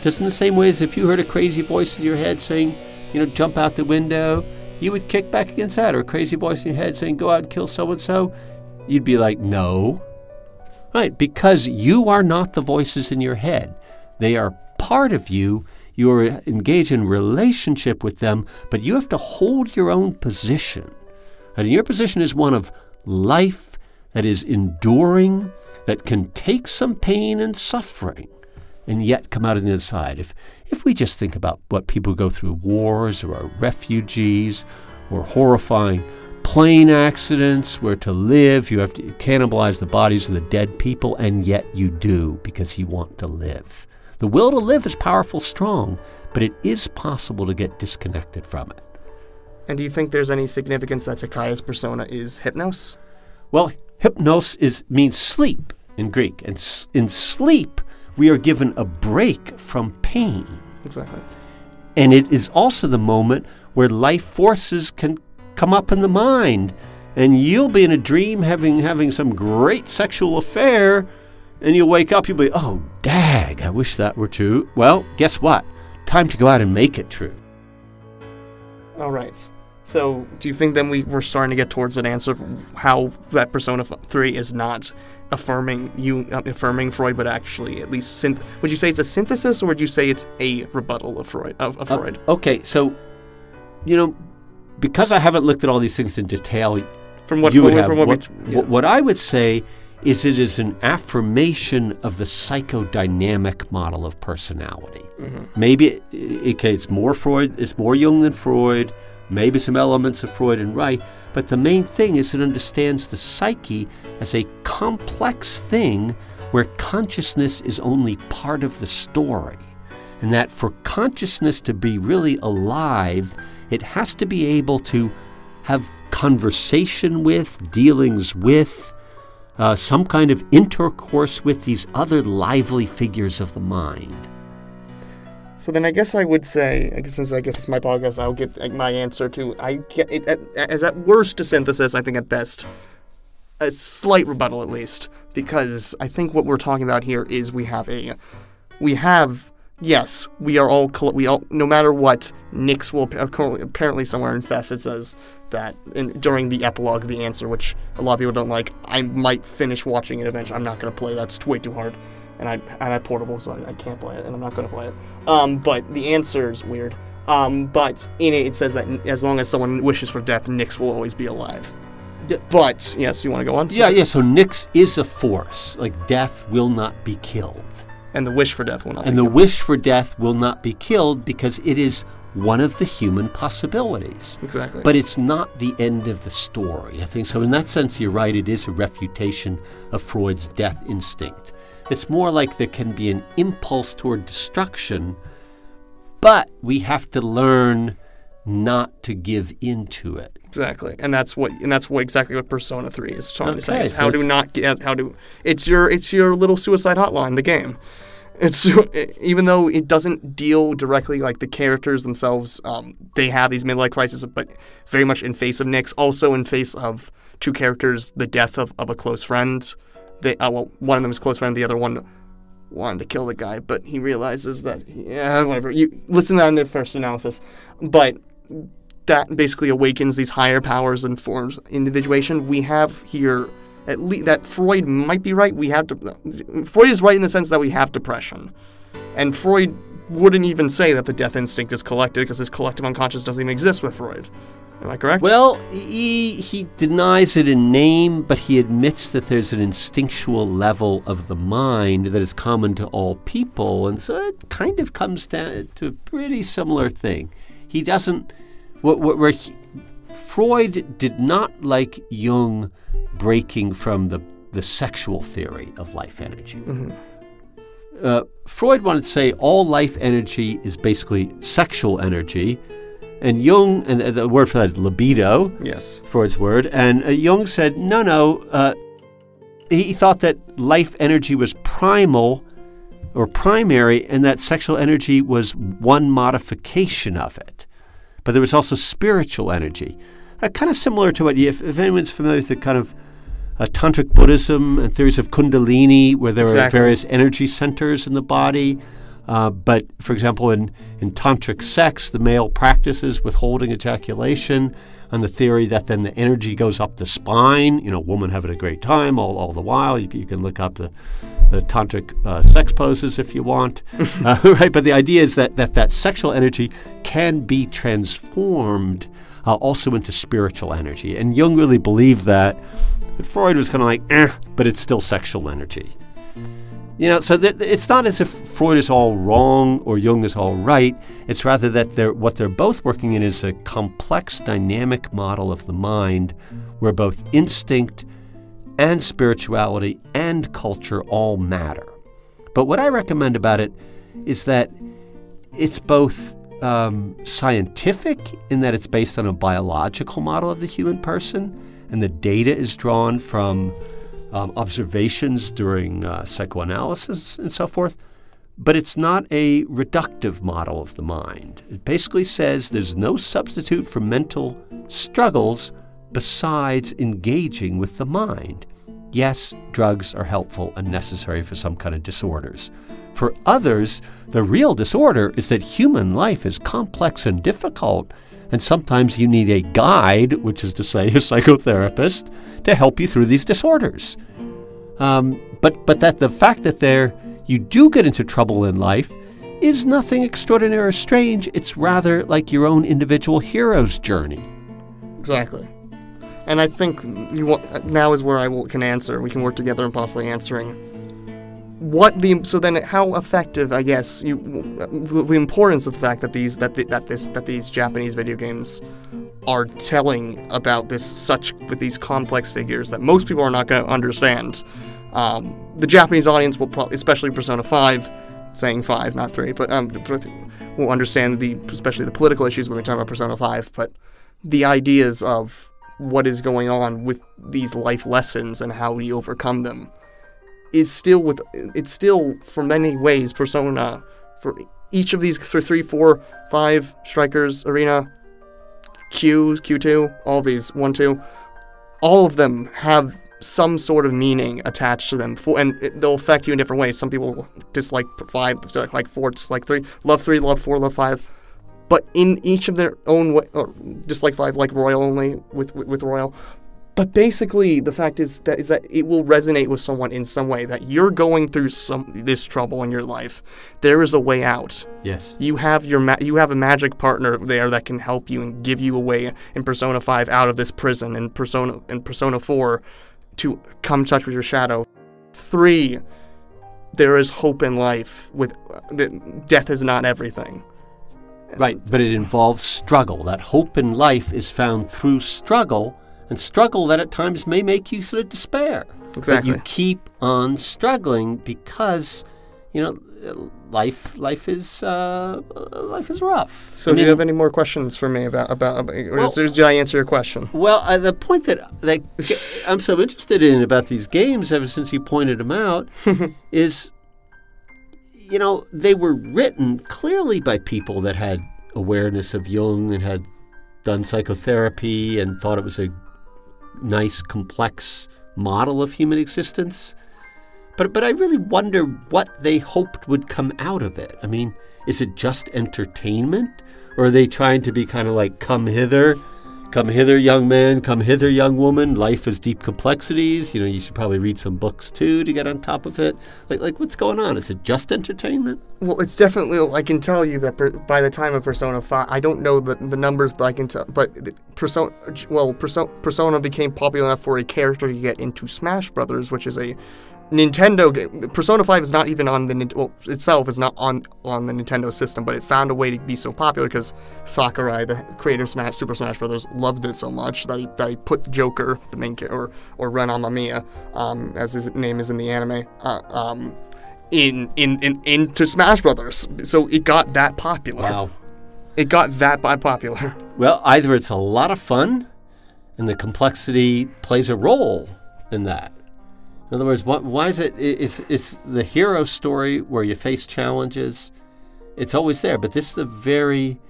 Just in the same way as if you heard a crazy voice in your head saying, you know, jump out the window, you would kick back against that, or a crazy voice in your head saying, go out and kill so and so, you'd be like, no. Right, because you are not the voices in your head. They are part of you. You are engaged in relationship with them, but you have to hold your own position. And your position is one of life that is enduring, that can take some pain and suffering, and yet come out on the other side. If, if we just think about what people go through wars or are refugees or horrifying plane accidents where to live you have to cannibalize the bodies of the dead people, and yet you do because you want to live. The will to live is powerful, strong, but it is possible to get disconnected from it. And do you think there's any significance that Takaya's persona is hypnos? Well, hypnos is means sleep in Greek, and s- in sleep we are given a break from pain. Exactly. And it is also the moment where life forces can come up in the mind. And you'll be in a dream having having some great sexual affair, and you'll wake up, you'll be, oh dag, I wish that were true. Well, guess what? Time to go out and make it true. All right. So, do you think then we we're starting to get towards an answer of how that Persona Three is not affirming you uh, affirming Freud, but actually at least synth? Would you say it's a synthesis, or would you say it's a rebuttal of Freud? Of, of Uh, Freud? okay, so, you know, because I haven't looked at all these things in detail, From what you would from have. what, what, we, yeah. what- what I would say is it is an affirmation of the psychodynamic model of personality. Mm-hmm. Maybe it, okay, it's more Freud, it's more Jung than Freud. Maybe some elements of Freud and Wright, but the main thing is it understands the psyche as a complex thing where consciousness is only part of the story. And that for consciousness to be really alive, it has to be able to have conversation with, dealings with, uh, some kind of intercourse with these other lively figures of the mind. So then I guess I would say, I guess since I guess it's my podcast, I'll give like, my answer to I it at, as at worst a synthesis. I think at best a slight rebuttal at least because I think what we're talking about here is we have a we have yes we are all we all no matter what Nyx will appa- apparently somewhere in FES it says that in, during the epilogue of the answer which a lot of people don't like I might finish watching it eventually I'm not gonna play that's way too hard and I and I portable, so I, I can't play it, and I'm not going to play it. Um, but the answer is weird. Um, but in it, it says that as long as someone wishes for death, Nyx will always be alive. But yes, you want to go on? Yeah, yeah, so Nyx is a force. Like death will not be killed. And the wish for death will not. And the killed. wish for death will not be killed because it is one of the human possibilities. exactly. But it's not the end of the story. I think so. In that sense, you're right. It is a refutation of Freud's death instinct. It's more like there can be an impulse toward destruction, but we have to learn not to give into it. Exactly, and that's what and that's what exactly what Persona Three is trying to say. Okay, Is so how to it's- not get how to. It's your it's your little suicide hotline. The game. It's (laughs) even though it doesn't deal directly like the characters themselves. Um, they have these midlife crises, but very much in face of Nyx. Also in face of two characters, the death of, of a close friend. They uh, well, one of them is close friend. The other one wanted to kill the guy, but he realizes that yeah, whatever. You listen to that in the first analysis, but that basically awakens these higher powers and forms individuation. We have here at least that Freud might be right. We have to. Freud is right in the sense that we have depression, and Freud wouldn't even say that the death instinct is collective because his collective unconscious doesn't even exist with Freud. Am I correct? Well, he, he denies it in name, but he admits that there's an instinctual level of the mind that is common to all people. And so it kind of comes down to a pretty similar thing. He doesn't, where, where he, Freud did not like Jung breaking from the, the sexual theory of life energy. Uh, Freud wanted to say all life energy is basically sexual energy. And Jung, and the word for that is libido, yes. Freud's word. And uh, Jung said, no, no. Uh, he thought that life energy was primal or primary, and that sexual energy was one modification of it. But there was also spiritual energy, uh, kind of similar to what, if, if anyone's familiar with the kind of uh, tantric Buddhism and theories of Kundalini, where there Exactly. are various energy centers in the body. Uh, but for example, in, in tantric sex, the male practices withholding ejaculation on the theory that then the energy goes up the spine. You know, woman having a great time all, all the while. You, you can look up the, the tantric uh, sex poses if you want, (laughs) uh, (laughs) right? But the idea is that, that that sexual energy can be transformed uh, also into spiritual energy. And Jung really believed that. Freud was kind of like, eh, but it's still sexual energy. You know, so it's not as if Freud is all wrong or Jung is all right. It's rather that they're, what they're both working in is a complex, dynamic model of the mind where both instinct and spirituality and culture all matter. But what I recommend about it is that it's both um, scientific in that it's based on a biological model of the human person, and the data is drawn from um, observations during uh, psychoanalysis and so forth. But it's not a reductive model of the mind. It basically says there's no substitute for mental struggles besides engaging with the mind. Yes, drugs are helpful and necessary for some kind of disorders. For others, the real disorder is that human life is complex and difficult, and sometimes you need a guide, which is to say, a psychotherapist, to help you through these disorders. Um, but but that the fact that there you do get into trouble in life is nothing extraordinary or strange. It's rather like your own individual hero's journey. Exactly. And I think you want, now is where I will, can answer. We can work together in possibly answering what the so then how effective I guess you the importance of the fact that these that the, that this that these Japanese video games are telling about this such with these complex figures that most people are not going to understand. Um, the Japanese audience will probably, especially Persona 5, saying 5, not 3, but um, will understand the especially the political issues when we talk about Persona 5, but the ideas of what is going on with these life lessons and how we overcome them is still with it's still for many ways persona. For each of these for three four five strikers arena q q2 all these one two all of them have some sort of meaning attached to them. For and it, they'll affect you in different ways. Some people dislike five like four dislike three love three love four love five. But in each of their own way or dislike five like royal only with with, with royal but basically, the fact is that is that it will resonate with someone in some way that you're going through some this trouble in your life. There is a way out. Yes. You have your ma- you have a magic partner there that can help you and give you a way in Persona 5 out of this prison and Persona in Persona 4 to come touch with your shadow. 3 there is hope in life with uh, death is not everything. Right, but it involves struggle. That hope in life is found through struggle and struggle that at times may make you sort of despair. Exactly. But you keep on struggling because, you know, life life is uh, life is rough. So, I do you have any more questions for me about about? about well, did I answer your question? Well, uh, the point that that (laughs) I'm so interested in about these games ever since you pointed them out (laughs) is, you know, they were written clearly by people that had awareness of Jung and had done psychotherapy and thought it was a nice, complex model of human existence. But, but I really wonder what they hoped would come out of it. I mean, is it just entertainment? Or are they trying to be kind of like, come hither, Come hither, young man, come hither, young woman. Life has deep complexities. You know, you should probably read some books too to get on top of it. Like, like what's going on? Is it just entertainment? Well, it's definitely. I can tell you that per, by the time of Persona Five, I don't know the, the numbers, but I can tell. But Persona, well, Persona became popular enough for a character to get into Smash Brothers, which is a Nintendo game. Persona 5 is not even on the well itself is not on on the Nintendo system, but it found a way to be so popular because Sakurai, the creator of Smash Super Smash Brothers, loved it so much that he, that he put Joker, the main character, or or Ren Amamiya, um, as his name is in the anime, uh, um, in, in in into Smash Brothers. So it got that popular. Wow. It got that by popular. Well, either it's a lot of fun, and the complexity plays a role in that in other words, why, why is it? It's it's the hero story where you face challenges. It's always there, but this is a very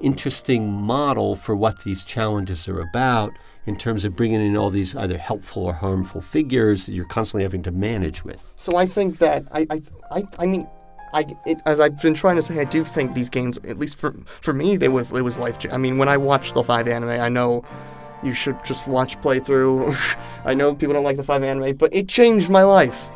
interesting model for what these challenges are about in terms of bringing in all these either helpful or harmful figures that you're constantly having to manage with. So I think that I I I, I mean I, it, as I've been trying to say, I do think these games, at least for for me, they was it was life. I mean, when I watched the five anime, I know you should just watch playthrough. (laughs) I know people don't like the five anime, but it changed my life.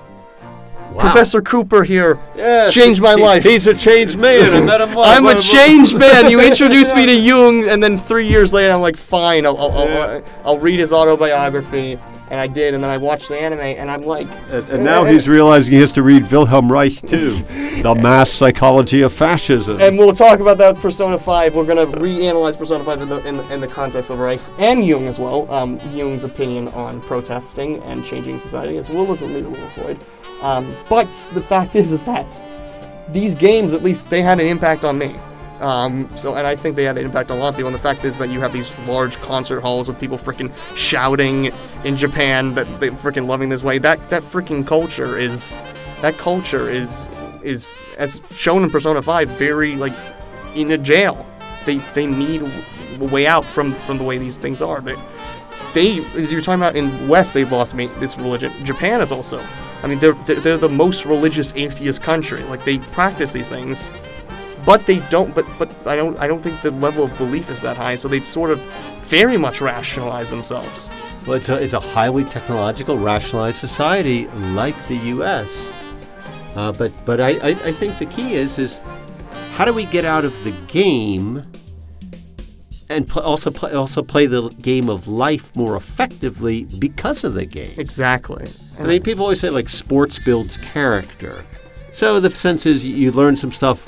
Wow. Professor Cooper here Yes, changed my he- life. He's a changed man. I met him. once. I'm a What- what- changed man. You (laughs) introduced me to Jung, and then three years later, I'm like, fine, I'll, I'll, Yeah. I'll, I'll read his autobiography. And I did, and then I watched the anime, and I'm like, And, and now he's realizing he has to read Wilhelm Reich too, (laughs) the mass psychology of fascism. And we'll talk about that with Persona 5. We're going to reanalyze Persona 5 in the, in, the, in the context of Reich and Jung as well. Um, Jung's opinion on protesting and changing society, as well as Alita Little Freud. Um, but the fact is, is that these games, at least, they had an impact on me. Um, so, and I think they had an impact on a lot of people. And the fact is that you have these large concert halls with people freaking shouting in Japan that they're freaking loving this way. That that freaking culture is, that culture is is as shown in Persona 5 very like in a jail. They they need a way out from from the way these things are. They, they as you're talking about in West, they've lost me this religion. Japan is also. I mean, they're they're they're the most religious atheist country. Like they practice these things, but they don't. But but I don't I don't think the level of belief is that high. So they've sort of very much rationalized themselves. Well, it's a, it's a highly technological, rationalized society like the U.S. Uh, but but I, I, I think the key is is how do we get out of the game and pl- also play, also play the game of life more effectively because of the game. Exactly. I mean, people always say like sports builds character. So the sense is you learn some stuff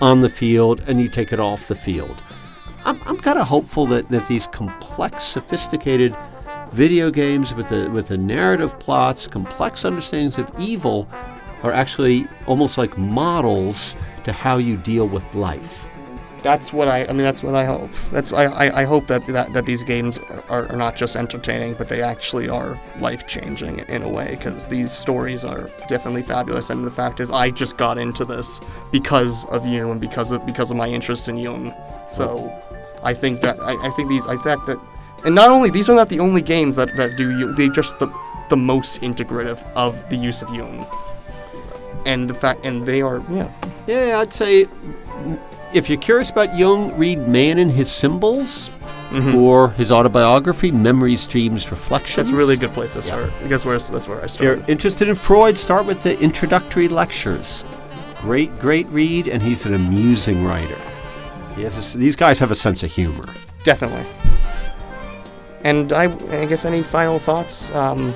on the field and you take it off the field. I'm, I'm kind of hopeful that, that these complex, sophisticated video games with the with the narrative plots, complex understandings of evil, are actually almost like models to how you deal with life. That's what I. I mean, that's what I hope. That's I. I, I hope that, that that these games are, are not just entertaining, but they actually are life changing in a way. Because these stories are definitely fabulous, and the fact is, I just got into this because of you and because of because of my interest in Jung. So, I think that I, I think these. I think that, and not only these are not the only games that that do Jung. They just the the most integrative of the use of Jung. And the fact, and they are, yeah, Yeah, I'd say if you're curious about Jung, read Man and His Symbols or his autobiography, Memories, Dreams, Reflections. that's a really good place to Yeah. start. Because where that's where I started. If you're interested in Freud, start with the introductory lectures. Great, great read, and he's an amusing writer. He has a these guys have a sense of humor. Definitely. And I, I guess any final thoughts? Um,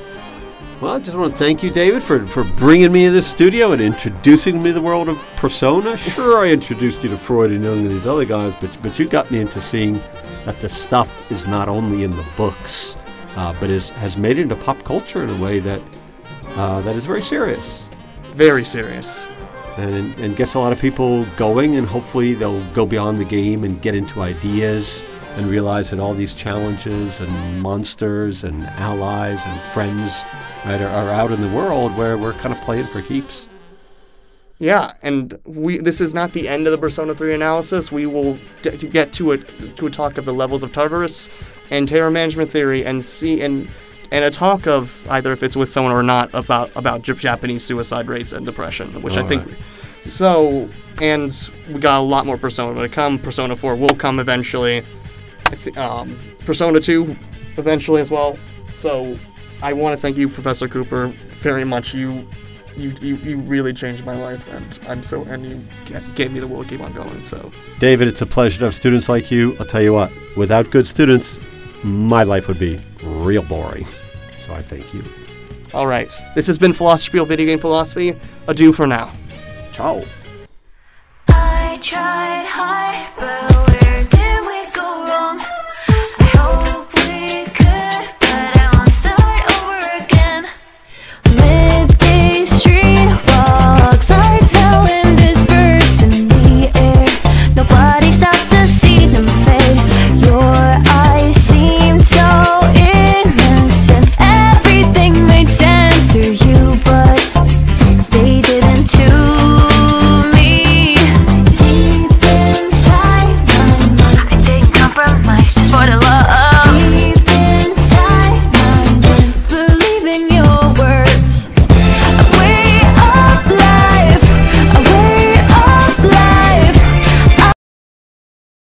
Well, I just want to thank you, David, for, for bringing me to this studio and introducing me to the world of Persona. (laughs) Sure, I introduced you to Freud and Jung and these other guys, but, but you got me into seeing that the stuff is not only in the books, uh, but is, has made it into pop culture in a way that, uh, that is very serious. very serious. and, and gets a lot of people going and hopefully they'll go beyond the game and get into ideas and realize that all these challenges and monsters and allies and friends right, are, are out in the world where we're kind of playing for keeps Yeah, and we this is not the end of the Persona 3 analysis. We will d- to get to a to a talk of the levels of Tartarus and terror management theory and see and and a talk of either if it's with someone or not about about Japanese suicide rates and depression, which I think Alright. so and we got a lot more Persona to come. Persona 4 will come eventually. It's um, Persona 2 eventually as well. So I want to thank you, Professor Cooper, very much. You you, you, you really changed my life, and I'm so and you gave me the will to keep on going. So david it's a pleasure to have students like you i'll tell you what without good students my life would be real boring so i thank you all right, this has been Philosospiel Video Game Philosophy. Adieu for now. ciao